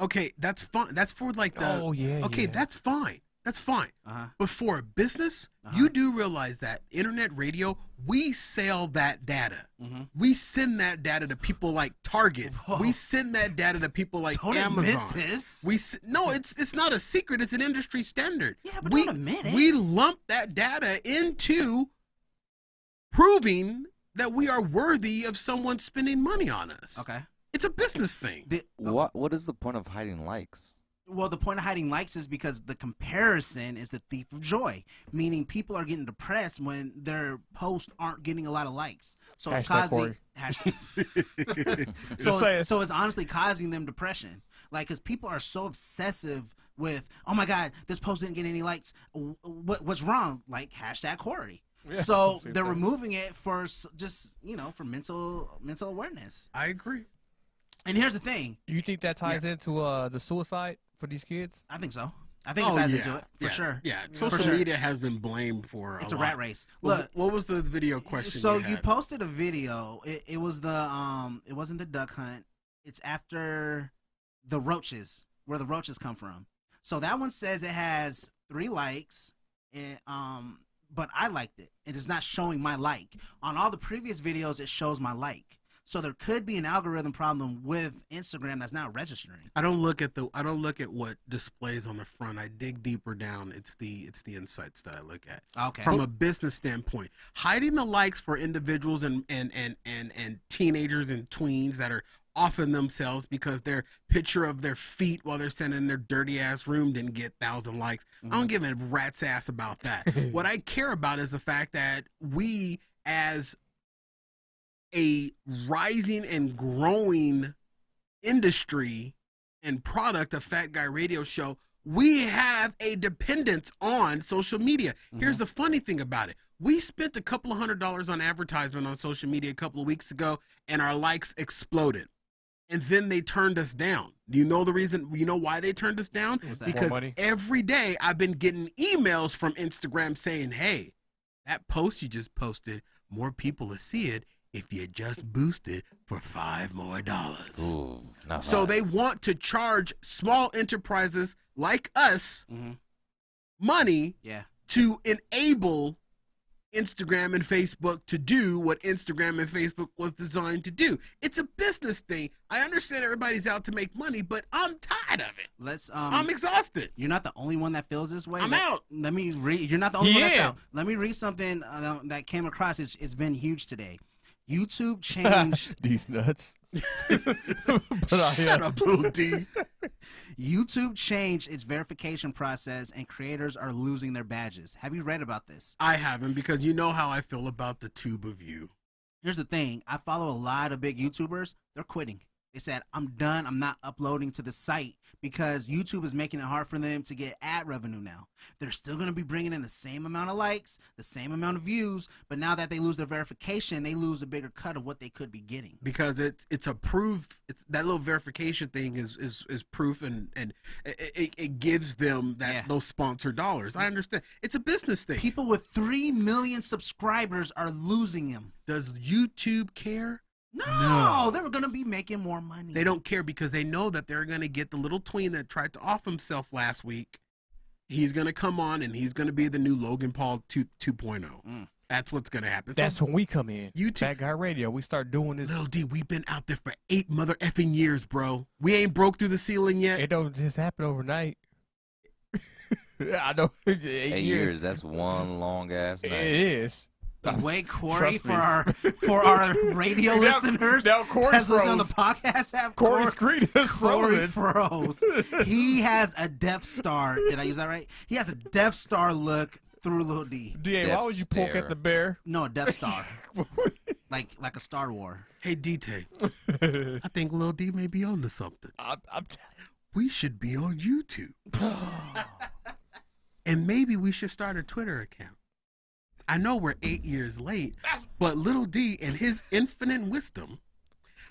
Okay, that's fine. That's for like the. Oh, yeah, Okay, yeah. that's fine. That's fine. Uh-huh. But for a business, you do realize that internet radio, we sell that data. Mm-hmm. We send that data to people like Target. We send that data to people like Don't admit this. We no, it's it's not a secret. It's an industry standard. Yeah, but we don't admit it. we lump that data into proving that we are worthy of someone spending money on us. Okay. It's a business thing. The- oh. What what is the point of hiding likes? Well, the point of hiding likes is because the comparison is the thief of joy, meaning people are getting depressed when their posts aren't getting a lot of likes. So it's causing hashtag, Just so saying. so it's honestly causing them depression, like because people are so obsessive with, oh my god, this post didn't get any likes. What what's wrong? Like hashtag Corey. Yeah, so they're thing. removing it for just you know for mental mental awareness. I agree. And here's the thing, You think that ties into uh, the suicide for these kids? I think so. I think oh, it ties yeah. into it for yeah. sure. Yeah, social sure. media has been blamed for. It's a, a lot. rat race. What, Look, what was the video question? so you, you posted a video. It, it was the um, it wasn't the duck hunt. It's after the roaches, where the roaches come from. So that one says it has three likes, and, um, but I liked it. It is not showing my like. On all the previous videos, it shows my like. So there could be an algorithm problem with Instagram that's not registering. I don't look at the. I don't look at what displays on the front. I dig deeper down. It's the. It's the insights that I look at. Okay. From a business standpoint, hiding the likes for individuals and and and and and teenagers and tweens that are offing themselves because their picture of their feet while they're sitting in their dirty ass room didn't get thousand likes. I don't mm-hmm. give a rat's ass about that. what I care about is the fact that we as a rising and growing industry and product of Fat Guy Radio Show, we have a dependence on social media. Here's the funny thing about it. We spent a couple of hundred dollars on advertisement on social media a couple of weeks ago, and our likes exploded. And then they turned us down. Do you know the reason? You know why they turned us down? Because every day I've been getting emails from Instagram saying, hey, that post you just posted, more people will see it if you just boost it for five more dollars. Ooh, So hot. they want to charge small enterprises like us Mhm. money Yeah. to enable Instagram and Facebook to do what Instagram and Facebook was designed to do. It's a business thing. I understand everybody's out to make money, but I'm tired of it. Let's. Um, I'm exhausted. You're not the only one that feels this way. I'm Let- out. Let me read. You're not the only one that's Yeah. out. Let me read something uh, that came across. It's, it's been huge today. YouTube changed. These nuts. but I, Shut up, little D. YouTube changed its verification process, and creators are losing their badges. Have you read about this? I haven't because you know how I feel about the tube of you. Here's the thing. I follow a lot of big YouTubers. They're quitting. They said, I'm done. I'm not uploading to the site because YouTube is making it hard for them to get ad revenue now. They're still going to be bringing in the same amount of likes, the same amount of views, but now that they lose their verification, they lose a bigger cut of what they could be getting. because it's it's a proof. It's that little verification thing is is, is proof, and and it, it, it gives them that Yeah. those sponsor dollars. I understand. It's a business thing. People with 3 million subscribers are losing them. Does YouTube care? No, No. they're going to be making more money. They don't care because they know that they're going to get the little tween that tried to off himself last week. He's going to come on and he's going to be the new Logan Paul 2, 2.0. Mm. That's what's going to happen. that's so, when we come in. You YouTube- Fat Guy Radio. We start doing this. little D, we've been out there for eight mother effing years, bro. We ain't broke through the ceiling yet. It don't just happen overnight. I know. Eight, Eight years. That's one long ass It night. Is. Wait, Corey, for our for our radio Now- listeners, now Corey has listened on the froze. podcast. Have Corey's screen is Corey frozen. froze. he has a Death Star. Did I use that right? He has a Death Star look through Lil D. Da, why would you poke at the bear? No, a Death Star, like like a Star War. Hey, DT, I think Lil D may be on to something. I'm, I'm t- We should be on YouTube. and maybe we should start a Twitter account. I know we're eight years late, but Little D, in his infinite wisdom,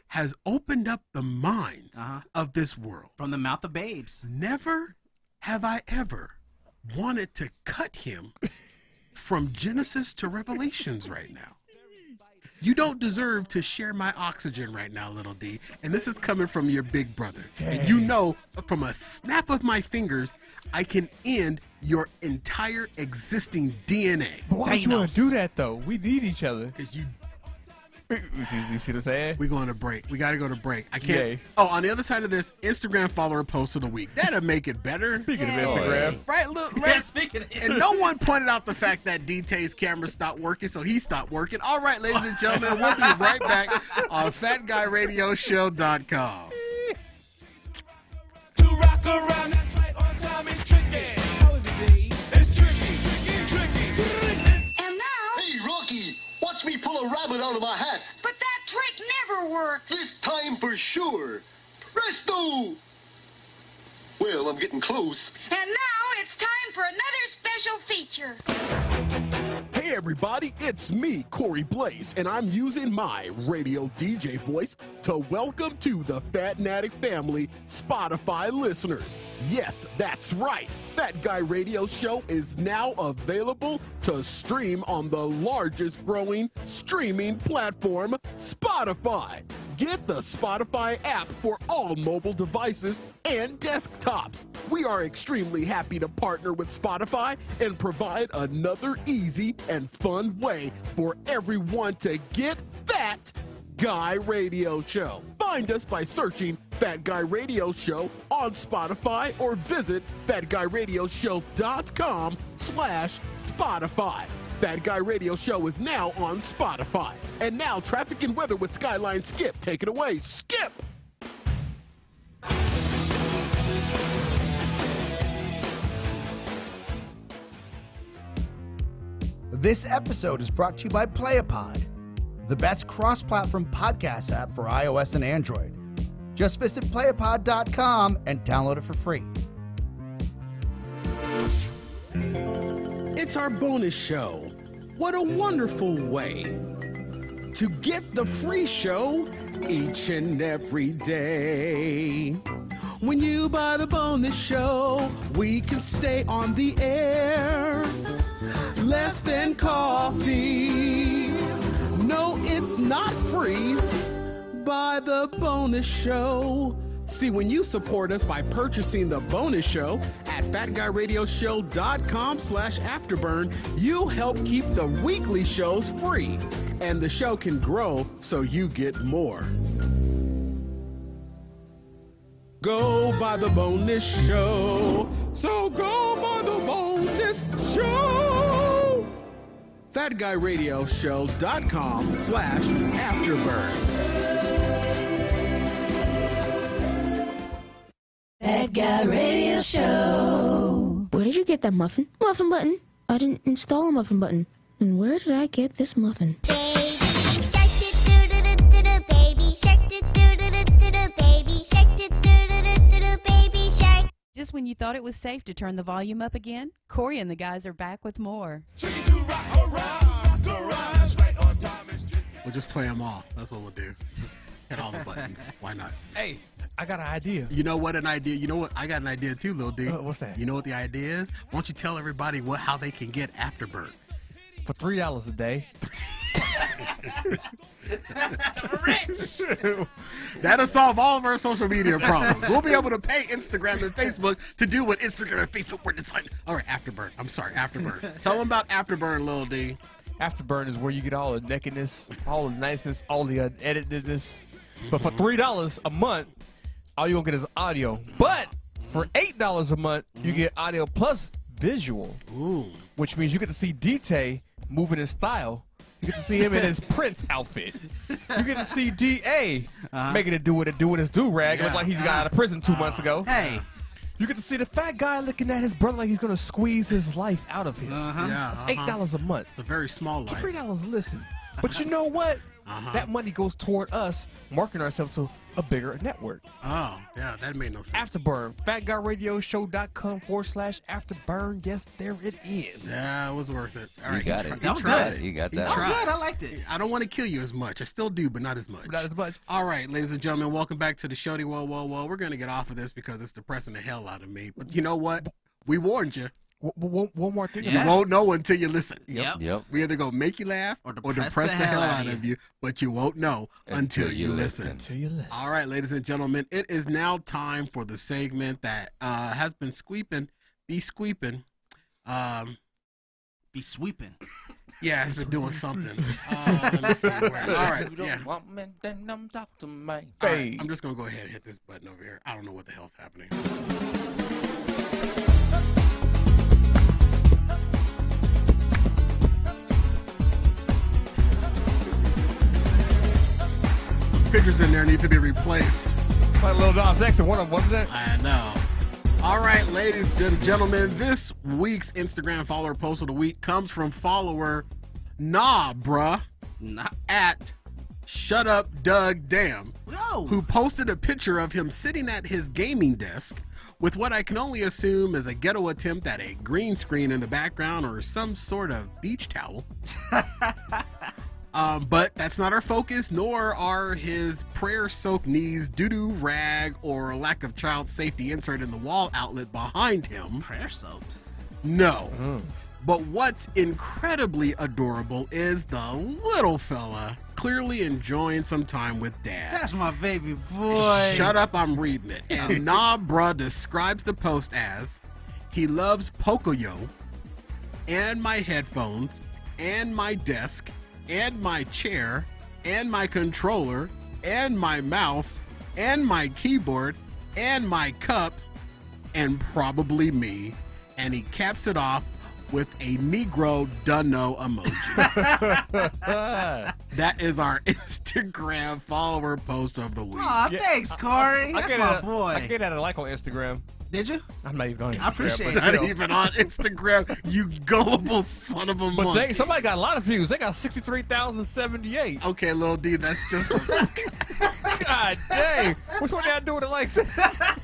has opened up the minds Uh-huh. of this world. From the mouth of babes. Never have I ever wanted to cut him from Genesis to Revelations right now. You don't deserve to share my oxygen right now, little D. And this is coming from your big brother. And you know, from a snap of my fingers, I can end your entire existing DNA. But why would you want to do that though? We need each other. Because you You see, you see what I'm saying? We going to break. We got to go to break. I can't. Yay. Oh, on the other side of this, Instagram follower post of the week. That'll make it better. Speaking of Instagram, oh, Right, look, Yeah, right. speaking of And no one pointed out the fact that DT's camera stopped working, so he stopped working. All right, ladies and gentlemen, we'll be right back on FatGuyRadioShow.com. To rock around, that's right, on time is tricky. Watch me pull a rabbit out of my hat. but that trick never worked. This time for sure. Presto! Well, I'm getting close. And now it's time for another special feature. Hey everybody, it's me, Corey Blaze, and I'm using my radio DJ voice to welcome to the Fat Natic family Spotify listeners. Yes, that's right. Fat Guy Radio Show is now available to stream on the largest growing streaming platform, Spotify. Get the Spotify app for all mobile devices and desktops. We are extremely happy to partner with Spotify and provide another easy and fun way for everyone to get Fat Guy Radio Show. Find us by searching Fat Guy Radio Show on Spotify or visit fatguyradioshow.com slash Spotify. Fat Guy Radio Show is now on Spotify. And now traffic and weather with Skyline Skip. Take it away, Skip! This episode is brought to you by Playapod, the best cross platform podcast app for iOS and Android. Just visit playapod.com and download it for free. It's our bonus show. What a wonderful way to get the free show each and every day. When you buy the bonus show, we can stay on the air. Less than coffee. No, it's not free. Buy the bonus show. See, when you support us by purchasing the bonus show at fatguyradioshow.com slash afterburn, you help keep the weekly shows free. And the show can grow so you get more. Go by the bonus show. So go by the bonus show. FatGuyRadioShow.com slash afterburn. Bad Guy Radio Show. Where did you get that muffin? Muffin button. I didn't install a muffin button. And where did I get this muffin? Just when you thought it was safe to turn the volume up again, Corey and the guys are back with more. We'll just play them all. That's what we'll do. Just hit all the buttons. Why not? Hey, I got an idea. You know what? An idea. You know what? I got an idea too, little D. Uh, what's that? You know what the idea is? Why don't you tell everybody what how they can get Afterburn? For three dollars a day. That'll solve all of our social media problems. we'll be able to pay Instagram and Facebook to do what Instagram and Facebook were designed. All right, Afterburn. I'm sorry, Afterburn. Tell them about Afterburn, Lil D. Afterburn is where you get all the nakedness, all the niceness, all the uneditedness. But for three dollars a month, all you gonna get is audio. But for eight dollars a month, you mm-hmm. get audio plus visual, Ooh. which means you get to see DT moving in style. You get to see him in his Prince outfit. You get to see Da making it do what it do with his do rag. Look Yeah. like he's got out of prison two months ago. Hey. You get to see the fat guy looking at his brother like he's gonna squeeze his life out of him. Uh-huh. Yeah, uh-huh. eight dollars a month. It's a very small life. Three dollars. Listen, but you know what? Uh-huh. That money goes toward us marketing ourselves to a bigger network. Oh, yeah, that made no sense. Afterburn, fatguyradioshow.com forward slash afterburn. Yes, there it is. Yeah, it was worth it. All You right, got he it. tri- You he got tried it. You got that. That was good. I liked it. I don't want to kill you as much. I still do, but not as much. Not as much. All right, ladies and gentlemen, welcome back to the show. Whoa, whoa, whoa. We're gonna get off of this because it's depressing the hell out of me. But you know what? We warned you. One, one more thing. You won't know until you listen. Yep. Yep. We either gonna make you laugh or depress depress, the the, hell hell out out of of you, but you won't know until, you listen. Until you listen. All right, ladies and gentlemen, it is now time for the segment that uh, has been squeeping, be squeeping, um, Be sweeping. Yeah, it's been doing something. Uh, let me see where. All right, You don't yeah. want me, then I'm talk to me. All right, I'm just gonna go ahead and hit this button over here. I don't know what the hell's happening. Pictures in there need to be replaced. Like Lil Nas X and one of them, wasn't it? I know. All right, ladies and gentlemen, this week's Instagram follower post of the week comes from follower Nah Bruh at Shut Up Doug Damn, who posted a picture of him sitting at his gaming desk with what I can only assume is a ghetto attempt at a green screen in the background or some sort of beach towel. Um, but that's not our focus, nor are his prayer soaked knees, doo doo rag, or lack of child safety insert in the wall outlet behind him. Prayer soaked? No. But what's incredibly adorable is the little fella clearly enjoying some time with dad. That's my baby boy. Shut up, I'm reading it. And Nah Bruh describes the post as he loves Pocoyo and my headphones and my desk and my chair and my controller and my mouse and my keyboard and my cup and probably me. And he caps it off with a Negro dunno emoji. that is our Instagram follower post of the week. Aw, thanks, Corey. That's gave my a- boy. I get that a like on Instagram. Did you? I'm not even on Instagram. I appreciate it. Not even on Instagram, you gullible son of a But monkey. they, somebody got a lot of views. They got 63,078. Okay, little D, that's just God dang. Which one y'all doing it like that?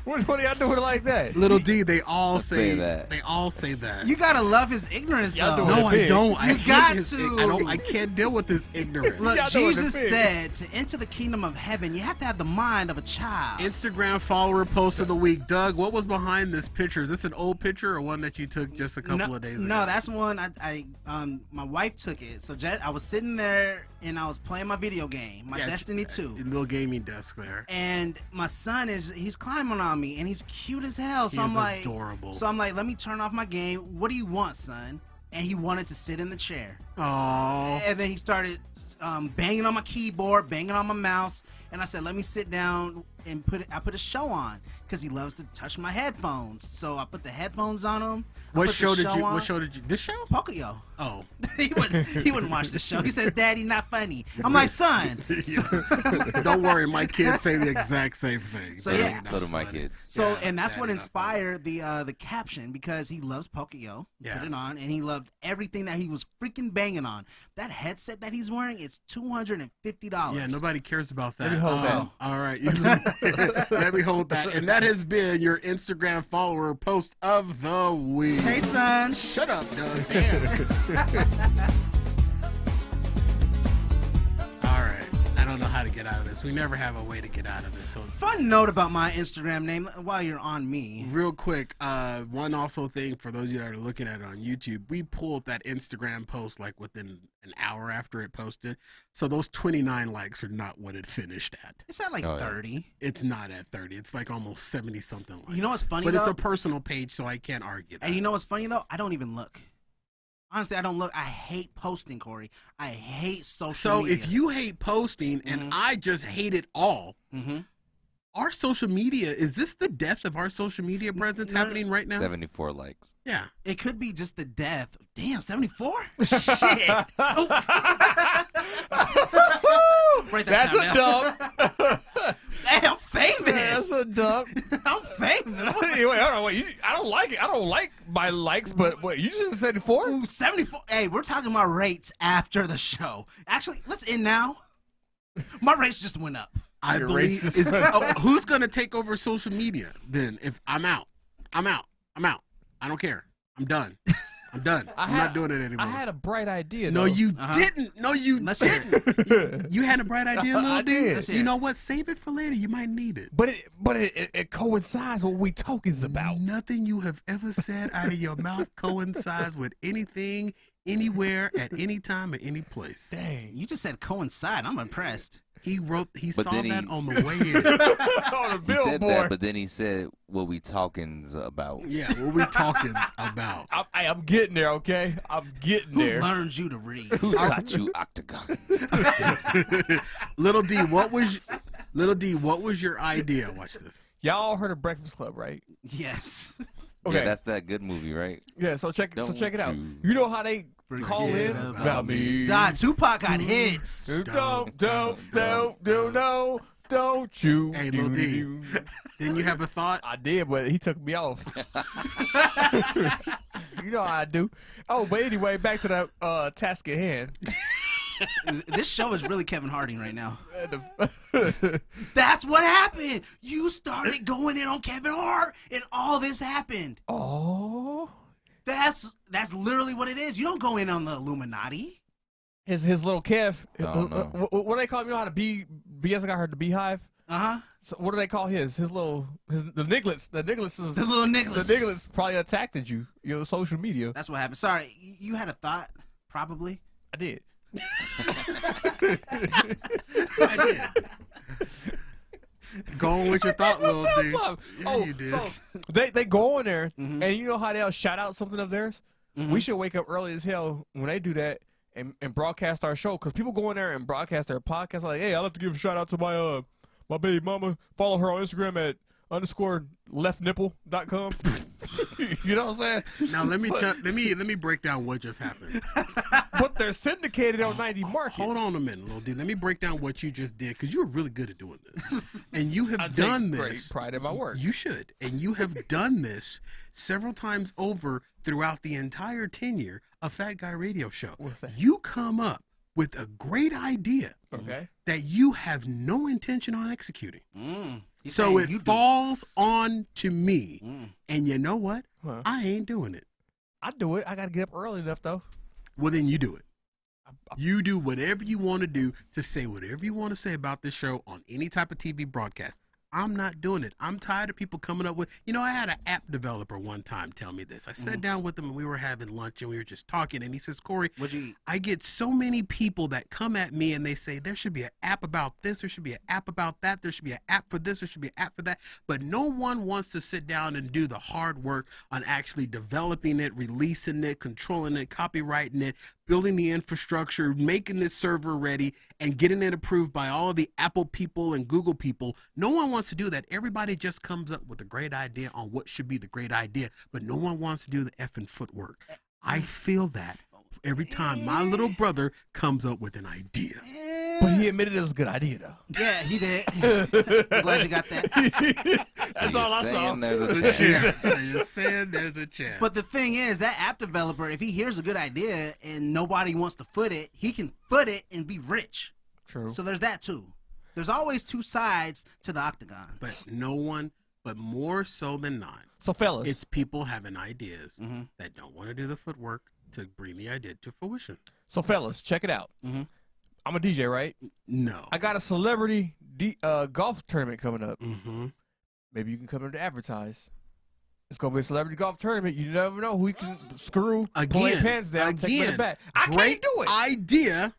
Which one y'all doing it like that? Little D. They all say, say that. They all say that. You gotta love his ignorance, Y'all though. doing no, it I big. don't. I You hate got his to. ig- I don't. I can't deal with this ignorance. Look, Y'all doing Jesus big. said to enter the kingdom of heaven, you have to have the mind of a child. Instagram follower post of the week, Doug. What was behind this picture? Is this an old picture or one that you took just a couple no, of days ago? No, that's one I, I um my wife took it. So Jet, I was sitting there and I was playing my video game, my Yeah, Destiny 2. little gaming desk there. And my son is he's climbing on me and he's cute as hell. So He I'm like adorable. So I'm like, let me turn off my game. What do you want, son? And he wanted to sit in the chair. Oh. And then he started um, banging on my keyboard, banging on my mouse, and I said, "Let me sit down and put it, I put a show on because he loves to touch my headphones. So I put the headphones on him. I What put the show did you? on. What show did you? This show? Pocoyo. Oh, he wouldn't. He wouldn't watch the show. He says, "Daddy, not funny." I'm like, "Son." Don't worry, my kids say the exact same thing. So yeah. So do my kids. So Yeah, and that's what Daddy, not inspired the uh, the caption because he loves Pocoyo. Yeah. Put it on, and he loved everything that he was freaking banging on. That headset that he's wearing is two hundred and fifty dollars. Yeah, nobody cares about that. Let me hold that. Um, All right. Let me hold that. And that has been your Instagram follower post of the week. Hey, son. Shut up, Doug. don't know how to get out of this. We never have a way to get out of this. So Fun note about my Instagram name while you're on me. real quick, uh, one also thing for those of you that are looking at it on YouTube, we pulled that Instagram post like within an hour after it posted. So those 29 likes are not what it finished at. It's at like Oh, yeah. thirty. It's not at 30. It's like almost 70 something likes. You know what's funny But it's a personal page, so I can't argue that. And you know what's funny though? I don't even look. Honestly, I don't look. I hate posting, Corey. I hate social so media. if you hate posting and Mhm. I just hate it all, mm-hmm. our social media, is this the death of our social media presence no, no. happening right now? 74 likes. Yeah. It could be just the death. Damn, 74? Shit. Write that That's down a now. dump. Hey, I'm famous. That's a dump. I'm famous. Wait, wait, hold on, wait. You, I don't like it. I don't like my likes, but wait, you just said 74? 74. Hey, we're talking about rates after the show. Actually, let's end now. My rates just went up. I You're believe racist. is, oh, who's going to take over social media then? If I'm out, I'm out. I'm out. I don't care. I'm done. I'm done. I I'm had- not doing it anymore. I had a bright idea. no, though. you Uh-huh. didn't. No, you Let's didn't. you, you had a bright idea, little did. dude. Let's You know what? Save it for later. You might need it. But it, but it, it, it coincides with what we talking about. Nothing you have ever said out of your mouth coincides with anything, anywhere, at any time, or any place. Dang. You just said coincide. I'm impressed. He wrote. He But saw then that he- on the way in. on the He said that, but then he said, "What we talking's about." yeah, what we talking about? I'm, I, I'm getting there, okay? I'm getting Who there. Who learned you to read? Who taught you octagon? Little D, what was Little D? What was your idea? Watch this. Y'all all heard of Breakfast Club, right? Yes. Okay. Yeah, that's that good movie, right? Yeah, so check so Don't check it out. you You know how they call Forget in about about me. God, Tupac got hits. Don't don't don't don't don't no don't you Hey, do Lil D. do. Then you have a thought. I did, but he took me off. you know how I do. Oh, but anyway, back to the uh, task at hand. this show is really Kevin Harding right now. That's what happened. You started going in on Kevin Hart, and all this happened. Oh, That's that's literally what it is. You don't go in on the Illuminati. his his little Kev. Uh, uh, what, what do they call him? You know how to be? BS I heard the Beehive. Uh huh. So what do they call his? His little his the Nicholas. The Nicholas is The little Nicholas. The Nicholas probably attacked you. Your social media. That's what happened. Sorry, you had a thought, probably. I did. I did. Go on with your thought, Little D. Up. Yeah, oh, you did. so they they go in there, and you know how they'll shout out something of theirs. We should wake up early as hell when they do that and, and broadcast our show because people go in there and broadcast their podcast like, hey, I'd like to give a shout out to my uh my baby mama. Follow her on Instagram at underscore leftnipple.com. you know what I'm saying? Now let me But- tell, let me let me break down what just happened. But they're syndicated on 90 markets. Hold on a minute, Little D. Let me break down what you just did because you were really good at doing this, and you have I take done great this. pride in my work. You should, and you have done this several times over throughout the entire tenure of Fat Guy Radio Show. What's that? You come up with a great idea Okay. that you have no intention on executing. Mm. He's So it you do. falls on to me, Mm. and you know what? Huh. I ain't doing it. I do it. I got to get up early enough, though. Well, then you do it. You do whatever you want to do to say whatever you want to say about this show on any type of TV broadcast. I'm not doing it. I'm tired of people coming up with, you know, I had an app developer one time tell me this. I sat mm-hmm. down with him and we were having lunch and we were just talking and he says, Corey, What'd you eat? I get so many people that come at me and they say there should be an app about this, there should be an app about that, there should be an app for this, there should be an app for that. But no one wants to sit down and do the hard work on actually developing it, releasing it, controlling it, copywriting it, building the infrastructure, making this server ready, and getting it approved by all of the Apple people and Google people. No one wants to do that. Everybody just comes up with a great idea on what should be the great idea, but no one wants to do the effing footwork. Eh, I feel that every time my little brother comes up with an idea. But he admitted it was a good idea, though. Yeah, he did. I'm glad you got that. That's all I saw. saying there's a There's a chance. chance. You're saying there's a chance. But the thing is, that app developer, if he hears a good idea and nobody wants to foot it, he can foot it and be rich. True. So there's that too. There's always two sides to the octagon. but no one, but more so than not, So, fellas, it's people having ideas Mm-hmm. that don't want to do the footwork to bring the idea to fruition. so fellas, check it out. Mhm. I'm a DJ, right? No. I got a celebrity D, uh, golf tournament coming up. mm-hmm. Maybe you can come in to advertise. It's gonna be a celebrity golf tournament. You never know who you can screw, pull their Again, pants down, take them in again, the back. I great can't do it idea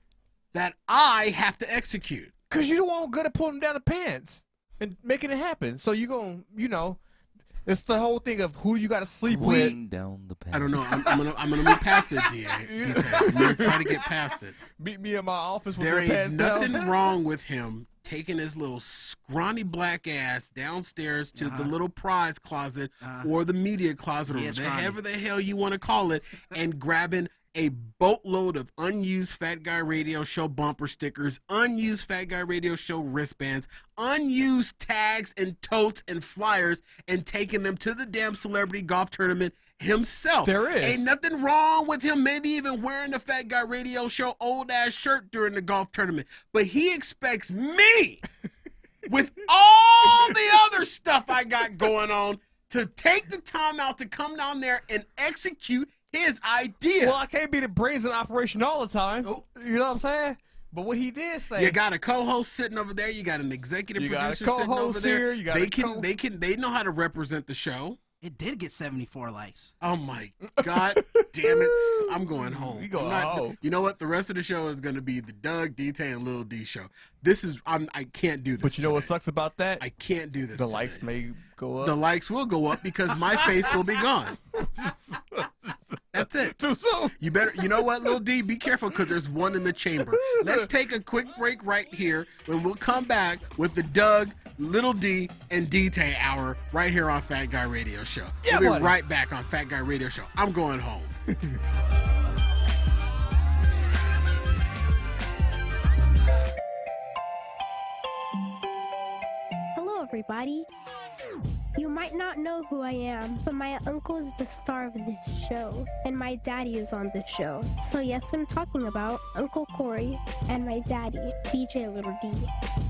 that I have to execute. because you don't want good at pulling down the pants and making it happen. So you gonna, you know, it's the whole thing of who you got to sleep with. Down the pen. I don't know. I'm, I'm gonna I'm gonna move past it, Da. I'm gonna try to get past it. Meet me in my office with There their ain't pants nothing down. wrong with him taking his little scrawny black ass downstairs to the Uh-huh. little prize closet Uh-huh. or the media closet or is whatever the hell you want to call it and grabbing a boatload of unused Fat Guy Radio Show bumper stickers, unused Fat Guy Radio Show wristbands, unused tags and totes and flyers, and taking them to the damn celebrity golf tournament himself. There is. Ain't nothing wrong with him maybe even wearing the Fat Guy Radio Show old ass shirt during the golf tournament. But he expects me, with all the other stuff I got going on, to take the time out to come down there and execute his idea. Well, I can't be the brains in operation all the time. Oh. You know what I'm saying? But what he did say, You got a co-host sitting over there. You got an executive You got a producer sitting over co-host there. here, you got they a can co- they can they know how to represent the show. It did get 74 likes. Oh my god, damn it! I'm going home. You go I'm not- home. You know what? The rest of the show is going to be the Doug, DT, and Lil D show. This is I'm I can't do this. But you know what sucks about that? I can't do this. The today. likes may go up. The likes will go up because my face will be gone. That's it. Too soon. You better. You know what, little D? Be careful because there's one in the chamber. Let's take a quick break right here, and we'll come back with the Doug, Little D, and DT hour right here on Fat Guy Radio Show. Yeah, we'll buddy. be right back on Fat Guy Radio Show. I'm going home. everybody. You might not know who I am, but my uncle is the star of this show, and my daddy is on this show. So, yes, I'm talking about Uncle Corey and my daddy, DJ Little D.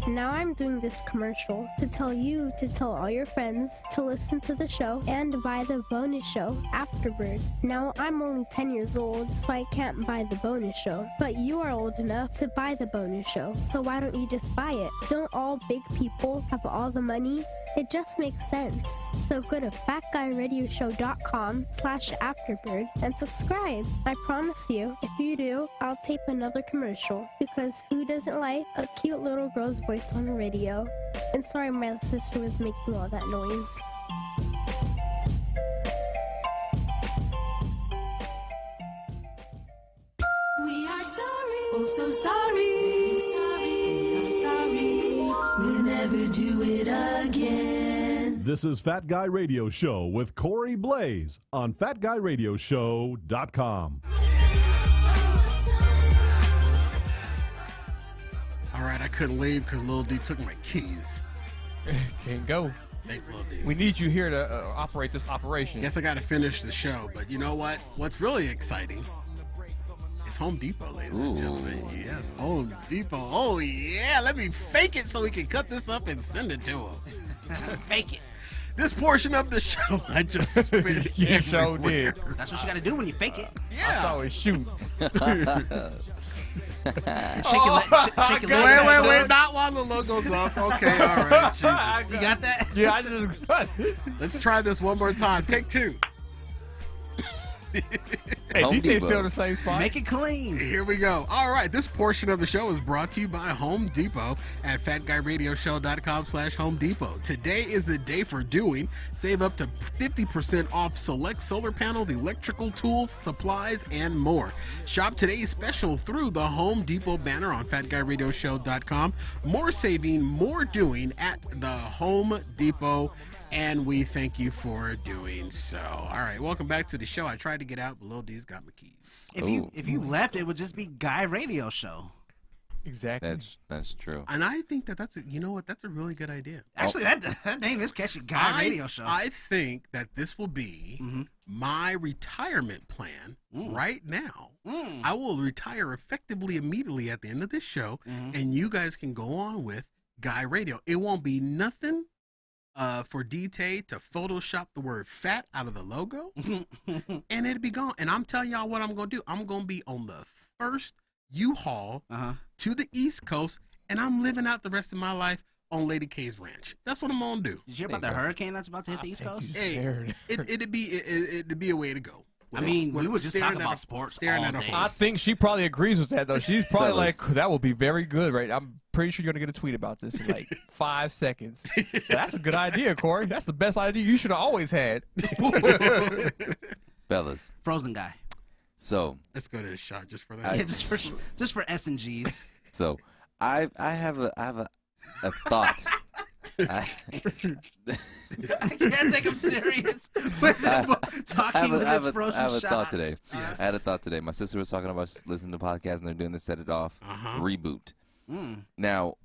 Now, I'm doing this commercial to tell you to tell all your friends to listen to the show and buy the bonus show, Afterbird. Now, I'm only 10 years old, so I can't buy the bonus show, but you are old enough to buy the bonus show, so why don't you just buy it? Don't all big people have all the money? It just makes sense. So go to fatguyradioshow.com slash afterburn and subscribe. I promise you, if you do, I'll tape another commercial because who doesn't like a cute little girl's voice on the radio? And sorry my sister was making all that noise. We are sorry, oh so sorry, sorry, do it again. This is Fat Guy Radio Show with Corey Blaze on FatGuyRadioShow.com. All right, I couldn't leave because Lil D took my keys. Can't go. Thank Lil D. We need you here to uh, operate this operation. Guess I got to finish the show, but you know what? What's really exciting is Home Depot, ladies and gentlemen. Yes, Home Depot. Oh yeah, let me fake it so we can cut this up and send it to them. Fake it. This portion of the show, I just spit You sure did. That's what you got to do when you fake it. Uh, That's always shoot. Shake your leg. Oh, Sh- shake your I Wait, wait, wait! Not while the logo's off. Okay, all right. Jesus. You got that? Yeah, I just got it. Let's try this one more time. Take two. Hey, Home DJ's Depot. still in the same spot. Make it clean. Here we go. All right, this portion of the show is brought to you by Home Depot at fatguyradioshow.com slash Home Depot. Today is the day for doing. Save up to 50% off select solar panels, electrical tools, supplies, and more. Shop today's special through the Home Depot banner on fatguyradioshow.com. More saving, more doing at the Home Depot and we thank you for doing so. All right, welcome back to the show. I tried to get out, but Lil D's got my keys. If you if you oh. left, it would just be Guy Radio Show. Exactly. That's that's true. And I think that that's a, you know what that's a really good idea. Actually, that, that name is catchy. Guy I, Radio Show. I think that this will be mm-hmm. my retirement plan mm. right now. Mm. I will retire effectively immediately at the end of this show, mm-hmm. and you guys can go on with Guy Radio. It won't be nothing uh, for DT to Photoshop the word fat out of the logo, and it'd be gone. And I'm telling y'all what I'm going to do. I'm going to be on the first U-Haul Uh-huh. to the East Coast, and I'm living out the rest of my life on Lady K's ranch. That's what I'm going to do. Did you hear about the hurricane that's about to hit the East Coast? Hey, it, it'd be it, it, it'd be a way to go. I mean, we With- were just talking about a- sports staring all at a day. I think she probably agrees with that though. She's probably like, "That will be very good, right?" I'm pretty sure you're gonna get a tweet about this in like five seconds. That's a good idea, Corey. That's the best idea you should have always had. Fellas. Frozen guy. So Let's go to a shot just for that. I- Yeah, just for just for S and G's. so I I have a I have a a thought. I, I can't take him serious. with I- talking I have a, with I have his a, frozen I have a shots. thought today. Yes. I had a thought today. My sister was talking about listening to podcasts and they're doing the set it off Uh-huh. reboot. Mm. Now,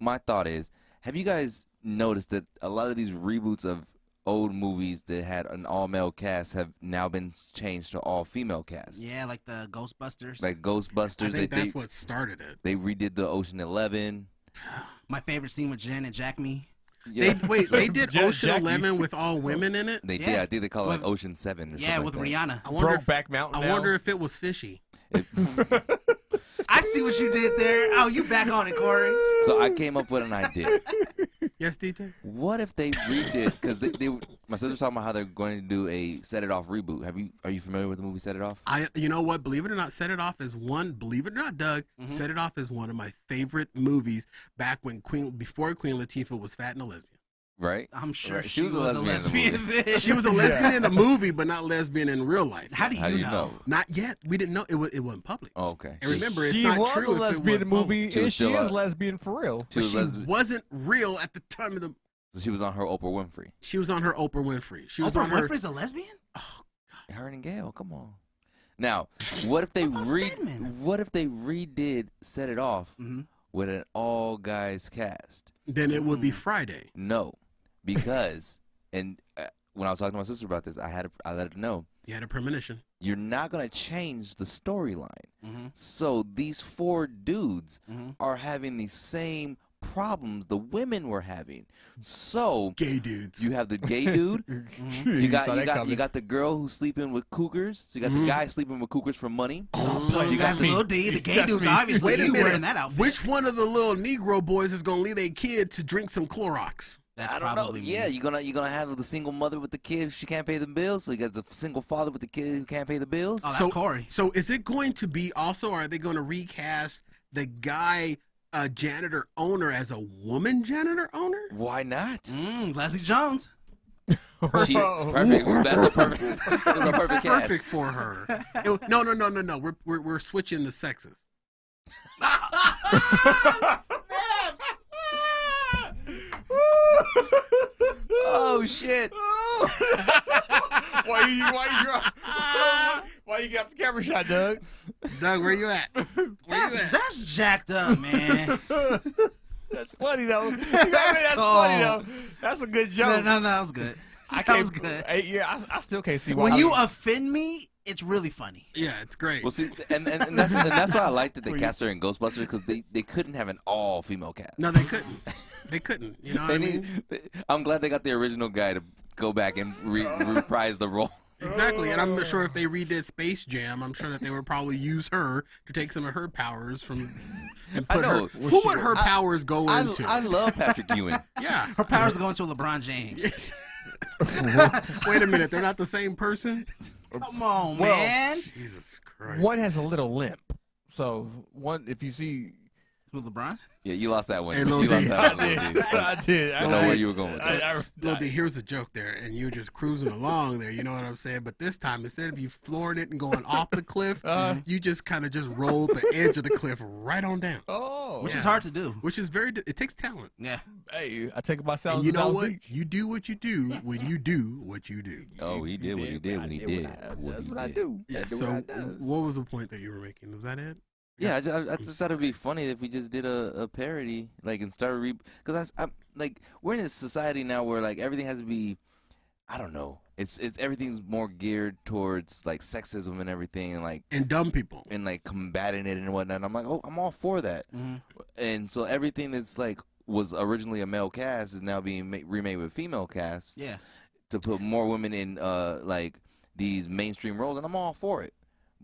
my thought is, have you guys noticed that a lot of these reboots of old movies that had an all male cast have now been changed to all female cast? Yeah, like the Ghostbusters. Like Ghostbusters, I think they, that's they, what started it. they redid the Ocean Eleven. My favorite scene with Jen and Jack Me. Yeah. They, wait, they did Jack- Ocean Jackie. Eleven with all women in it. They Yeah. did. I think they call it like Ocean Seven or Yeah, something with like. Rihanna. I wonder if, Brokeback Mountain. I now. wonder if it was fishy. It- I see what you did there. Oh, you back on it, Corey. So I came up with an idea. Yes, DJ. What if they redid? Because they, they, my sister was talking about how they're going to do a Set It Off reboot. Have you? Are you familiar with the movie Set It Off? I, you know what? Believe it or not, Set It Off is one. Believe it or not, Doug, mm-hmm. Set It Off is one of my favorite movies. Back when Queen, before Queen Latifah was fat and a lesbian. Right. I'm sure Right. she, was, a lesbian. in the movie. She was a lesbian in the movie, but not lesbian in real life. How do you, How do you know? know? Not yet. We didn't know it. Was, it wasn't public. Oh, okay. And remember, it's she not was true. a if it lesbian in the movie, She and was she is a- lesbian for real. She But was she wasn't real at the time of the. So she was on her Oprah Winfrey. She was on her Oprah Winfrey. She was Oprah on her. Winfrey's a lesbian? Oh, God. Her and Gayle. Come on. Now, what if they What re? Stedman? What if they redid Set It Off Mhm. with an all guys cast? Then it would Mm. be Friday. No, because and uh, when I was talking to my sister about this, I had I let her know You had a premonition. you're not gonna change the storyline. Mm-hmm. So these four dudes Mhm. are having the same problems the women were having. So Gay dudes. you have the gay dude. You got you got you got the girl who's sleeping with cougars. So you got the guy sleeping with cougars for money. So you got the little D, the gay dude's me. obviously Wait a you minute. wearing that outfit. Which one of the little Negro boys is gonna leave a kid to drink some Clorox? That's I don't know. probably me. Yeah, you're gonna you're gonna have the single mother with the kid. She can't pay the bills. So you got the single father with the kid who can't pay the bills. Oh, that's so, Corey. So is it going to be also? Are they going to recast the guy uh, janitor owner as a woman janitor owner? Why not? Mm, Leslie Jones. She, perfect. That's a perfect. That's a perfect cast. Perfect for her. It- no, no, no, no, no. We're we're, we're switching the sexes. Oh shit! why you why you why you got the camera shot, Doug? Doug, where you at? Where That's, you at? that's jacked up, man. That's funny though. That's that's funny cold. though. That's a good joke. no, no, no, that was good. I that can't. was good. Hey, yeah, I, I still can't see why. When you offend me, it's really funny. Yeah, it's great. Well, see, and, and, and that's and that's why I like that they cast her in Ghostbusters because they, they couldn't have an all female cast. No, they couldn't. They couldn't. You know what They I mean? need- I'm glad they got the original guy to go back and re- reprise the role. Exactly, and I'm sure if they redid Space Jam, I'm sure that they would probably use her to take some of her powers from and I put her. know. Who would her I- powers go I, into? I love Patrick Ewing. yeah. Her powers go into LeBron James. Wait a minute, they're not the same person. Come on, Well- man. Jesus Christ. one has a little limp, so one if you see. Who's LeBron? Yeah, you lost that one. Hey, you Lil lost that one. Lil D. I did. I I know where you were going. With I- that. I- Lil D, here's a joke there, and you're just cruising along there. You know what I'm saying? But this time, instead of you flooring it and going off the cliff, Uh-huh. you just kind of just rolled the edge of the cliff right on down. Oh, Which Yeah. is hard to do. Which is very. It takes talent. Yeah. hey, I take myself. And you know what? Beach. You do what you do when you do what you do. Oh, he did what he did when he did. That's what I do. Yeah. So, what what was the point that you were making? Was that it? Yeah, I, ju- I, I just thought it'd be funny if we just did a, a parody, like and started re because I'm like we're in this society now where like everything has to be, I don't know, it's it's everything's more geared towards like sexism and everything and like And dumb people. and like combating it and whatnot. I'm like, oh, I'm all for that. And so everything that's like was originally a male cast is now being ma- remade with female casts. Yeah. To put more women in uh like these mainstream roles, and I'm all for it.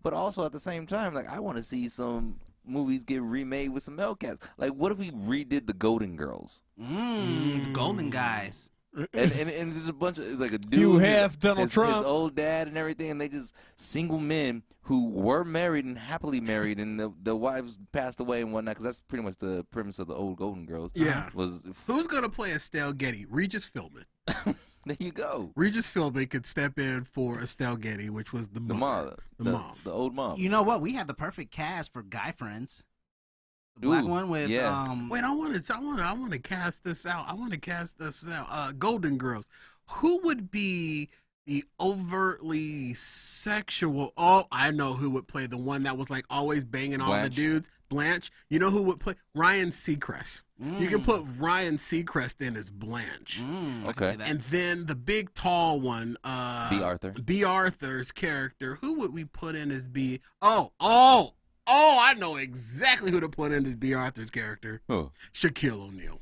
But also at the same time, like I want to see some movies get remade with some male casts. Like, what if we redid the Golden Girls? Mmm, the Golden Guys. and, and and just a bunch of it's like a dude, You have Donald his, Trump. his old dad, and everything, and they just single men who were married and happily married, and the the wives passed away and whatnot. Because that's pretty much the premise of the old Golden Girls. Yeah. was Who's gonna play Estelle Getty? Regis Philbin. there you go. Regis Philbin could step in for Estelle Getty, which was the The mother. mom, The, the, mom. the old mom. You know what? We have the perfect cast for Guy Friends. The black Ooh, one with yeah. um. Wait, I want to. I want. to. I want to cast this out. I want to cast this out. Uh, Golden Girls. Who would be the overtly sexual? Oh, I know who would play the one that was like always banging all the dudes. Blanche. You know who would play Ryan Seacrest. You can put Ryan Seacrest in as Blanche. Mm, Okay. And then the big tall one, uh Bea Arthur. Bea Arthur's character, who would we put in as Bea? Oh, oh, oh! I know exactly who to put in as Bea Arthur's character. Who? Shaquille O'Neal.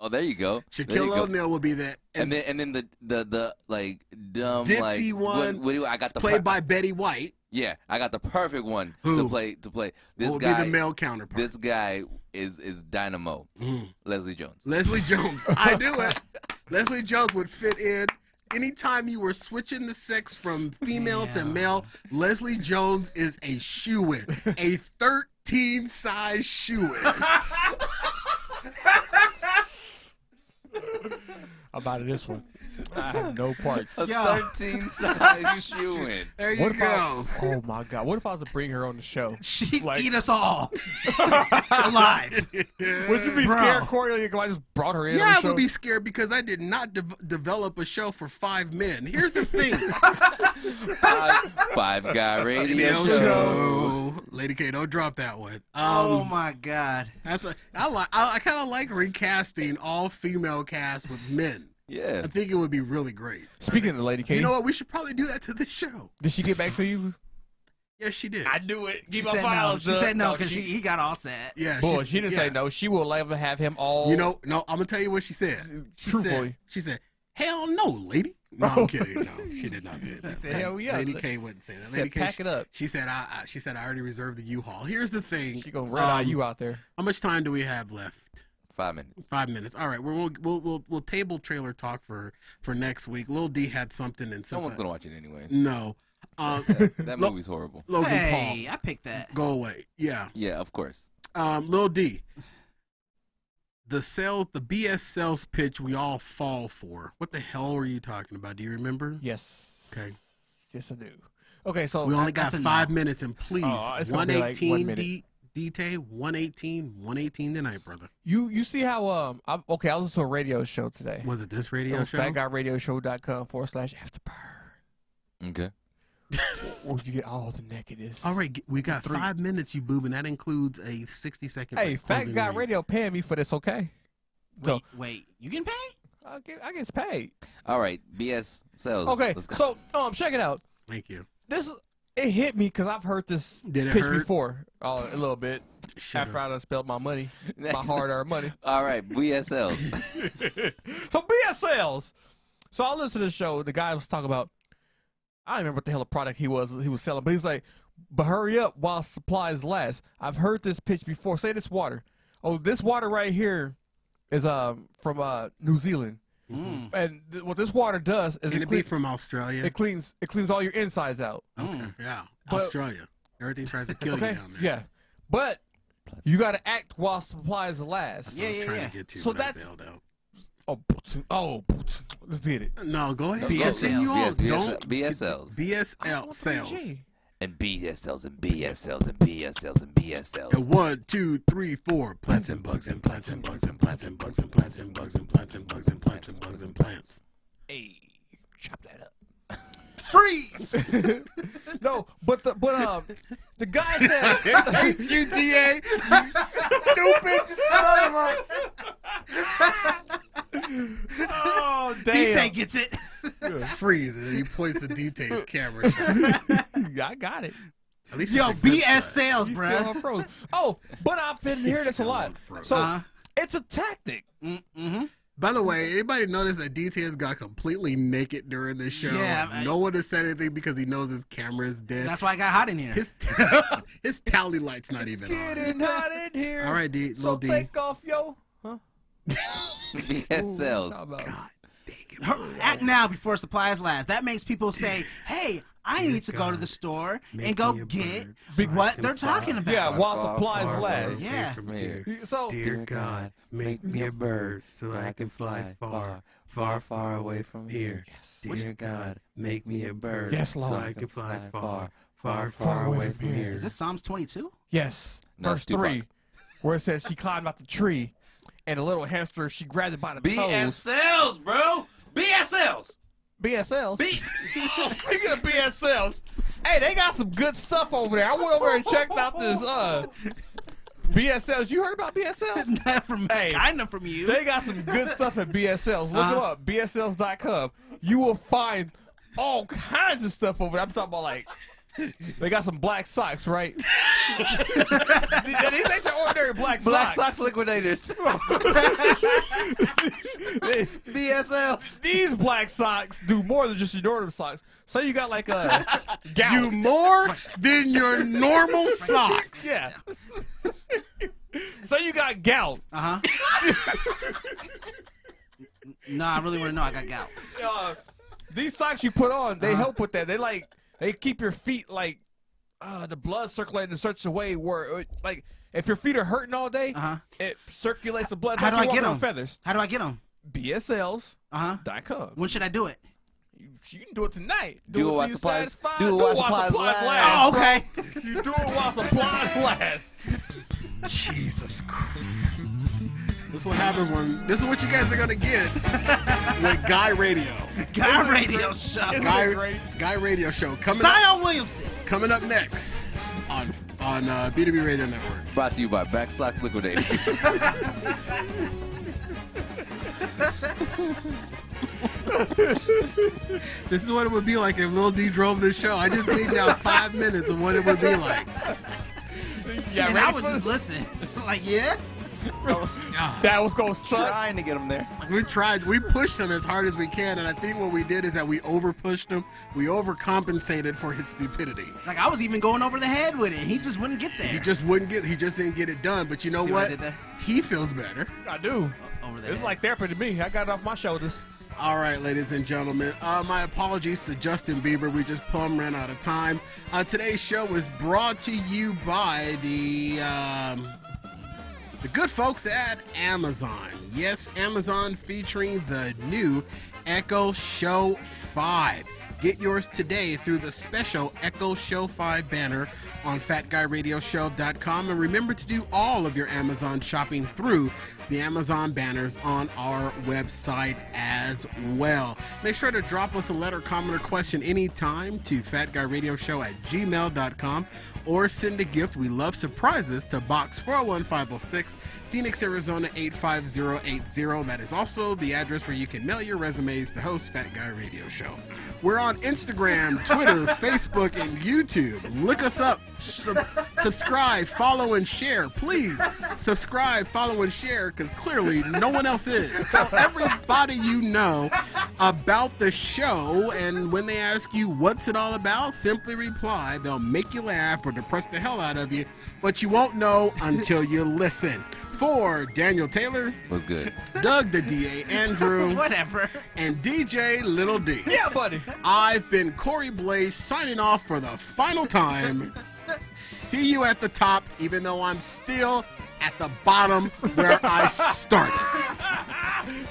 Oh, there you go. There you Shaquille go. O'Neal would be that. And then and then the the the like dumb Ditzy like one what, what do I got the played pri- by Betty White. Yeah, I got the perfect one Who? to play. To play this What would be guy. the male counterpart? This guy is is dynamo. Mm. Leslie Jones. Leslie Jones. I do it. Leslie Jones would fit in. Anytime you were switching the sex from female to male, Leslie Jones is a shoe in. A 13 size shoe in. About this one. I have no parts. A 13 size shoe in. There you What if go. I, oh my god! What if I was to bring her on the show? She'd Like- eat us all alive. Would you be Bro. scared, Corey? If I just brought her in? Yeah, on I the show? would be scared because I did not de- develop a show for five men. Here's the thing. Five, five guy radio Radio show. show. Lady K, don't drop that one. Um, oh my god. That's a, I like. I, I kind of like recasting all female cast with men. Yeah. I think it would be really great. Speaking of Lady K, You know what? We should probably do that to the show. did she get back to you? Yes, she did. I knew it. She Keep my said no. files She said no No, because she- he got all set. yeah, Boy, she's- she didn't yeah. say no. She will ever have him all. You know, no. I'm gonna tell you what she said. She Truthfully. said, she said, "Hell no, lady." No, I'm kidding. No, she did not say that. said, "Hell yeah." Lady K wouldn't say that. She Lady said, K, "Pack it up." She said, I, I, "She said I already reserved the U-Haul." Here's the thing. She gonna red eye Um, you out there. How much time do we have left? Five minutes. Five minutes. All right. We're, we'll we'll we'll we'll table trailer talk for for next week. Lil D had something and No something. one's gonna watch it anyway. No. Um, That Lo- movie's horrible. Logan Hey, Paul. I picked that. Go away. Yeah. Yeah, of course. Um, Lil D. The sales, the BS sales pitch we all fall for. What the hell were you talking about? Do you remember? Yes. Okay. Yes, I do. Okay, so we only got that's five no. minutes, and please, Oh, it's gonna be like one 118 minute. D D-Tay, 118, 118 tonight, brother. You you see how um I'm, okay I listened to a radio show today. Was it this radio on show? FatGuyRadioshow.com forward slash afterburn. Okay. Or you get all the nakedness. All right, we got Three. five minutes, you boob, and that includes a 60 second. Hey, Fat closing Guy read. Radio paying me for this, okay? So Wait, wait. You getting paid? I get I get paid. All right. BS sales. Okay, Let's go. so um check it out. Thank you. This it hit me because I've heard this Did pitch hurt? before uh, a little bit after I done spent my money, my hard earned money. All right. BSLs. so BSLs. So I listened to the show. The guy was talking about. I don't remember what the hell the product he was he was selling, but he's like, "But hurry up while supplies last." I've heard this pitch before. Say this water. Oh, this water right here is um from uh New Zealand, Mm-hmm. and th- what this water does is Can it, it be clean- from Australia? it cleans it cleans all your insides out. Okay, mm. yeah. But- Australia. Everything tries to kill okay, you down there. yeah, but you got to act while supplies last. That's what I was trying to get to, So but I that's bailed out. oh boot- oh boot. let's get it. No, go ahead. BSL, BSL, on. BSLs. BSL sales. And BSLs and BSLs and BSLs and BSLs. And one, two, three, four. Plants and bugs and plants and bugs and plants and bugs and plants and bugs and plants and bugs and plants and bugs and plants. Hey, chop that up. Freeze! no, but the but um the guy says you DA, you stupid Oh damn. D-Tay gets it. Freeze, and he points the details camera. I got it. At least Yo, it's a BS sales, You bruh. still froze. Oh, but I've been hearing this a lot. So Uh-huh. it's a tactic. Mm-hmm. By the way, anybody notice that DTS got completely naked during this show? Yeah, I- no one has said anything because he knows his camera is dead. That's why I got hot in here. his his tally light's not even on. Getting hot in here. All right, D, So Lil D. take off, yo. Huh? BSLs. Talk about- Hur- Act now before supplies last. That makes people say, "Hey, I need to go to the store and go get what they're talking about." Yeah, while supplies last. far Yeah. So Dear God, make me a bird so I can fly far, far, far away from here. Yes. Dear God, make me a bird Yes, so I can fly far, far, far away from here. Is this Psalms 22? Yes. No, Verse it's Tupac. three, where it says she climbed out the tree, and a little hamster she grabbed it by the toes. BSLs, bro. BSLs. BSLs. oh, speaking of BSLs, hey, they got some good stuff over there. I went over and checked out this uh BSLs. You heard about BSLs? Not from Hey, kind of from you. They got some good stuff at BSLs. Look them Uh-huh. up, BSLs.com. You will find all kinds of stuff over there. I'm talking about like they got some black socks, right? These ain't your ordinary black socks. Black socks liquidators. BSLs. These black socks do more than just your normal socks. Say you got like a gout. Do more than your normal socks. Yeah. Say you got gout. Uh huh. no, I really want to know. I got gout. Uh, these socks you put on, they Uh-huh. help with that. They like they keep your feet like uh, the blood circulating in such a way where uh, like if your feet are hurting all day, Uh-huh. it circulates the blood. How like do I get on them? Feathers. How do I get them? BSLs. Uh huh. Dot com. When should I do it? You can do it tonight. Do it till while supplies- satisfied. do it while supplies last. Oh, okay. You do it while supplies last. Jesus Christ. This is what happens when. This is what you guys are gonna get with Guy Radio. Guy Radio Show. Guy, Guy Radio Show coming Zion up, Williamson. coming up next on on uh, B2B Radio Network. Brought to you by Back Socks Liquidators. This is what it would be like if Lil D drove this show. I just gave y'all five minutes of what it would be like. Yeah, and I would just this? listen. like, yeah. That was gonna suck. Trying to get them there. We tried. We pushed him as hard as we can, and I think what we did is that we over pushed him. We overcompensated for his stupidity. Like I was even going over the head with it. He just wouldn't get there. He just wouldn't get. He just didn't get it done. But you know See what I did there? He feels better. I do. over there. It's like therapy to me. I got it off my shoulders. All right, ladies and gentlemen. Uh, my apologies to Justin Bieber. We just plumb ran out of time. Uh, today's show is brought to you by the um, the good folks at Amazon. Yes, Amazon featuring the new Echo Show 5. Get yours today through the special Echo Show 5 banner on fatguyradioshow.com. And remember to do all of your Amazon shopping through the Amazon banners on our website as well. Make sure to drop us a letter, comment, or question anytime to fatguyradioshow at gmail.com or send a gift. We love surprises to Box 41506, Phoenix, Arizona 85080. That is also the address where you can mail your resumes to host Fat Guy Radio Show. We're on Instagram, Twitter, Facebook, and YouTube. Look us up, sub- subscribe, follow, and share. Please subscribe, follow, and share because clearly no one else is. Tell everybody you know about the show, and when they ask you what's it all about, simply reply. They'll make you laugh or depress the hell out of you, but you won't know until you listen. For Daniel Taylor, Was good. Doug the DA, Andrew, Whatever. and DJ Little D. Yeah, buddy. I've been Corey Blaze signing off for the final time. See you at the top, even though I'm still at the bottom where I started.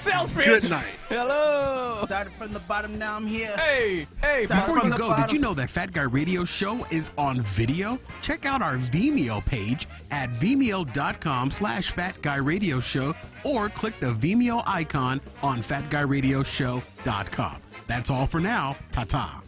Sales pitch. Good night. Hello. Started from the bottom. Now I'm here. Hey, hey. Start Before you go, bottom. did you know that Fat Guy Radio Show is on video? Check out our Vimeo page at vimeo.com slash Fat Guy Radio Show or click the Vimeo icon on fatguyradioshow.com. That's all for now. Ta-ta.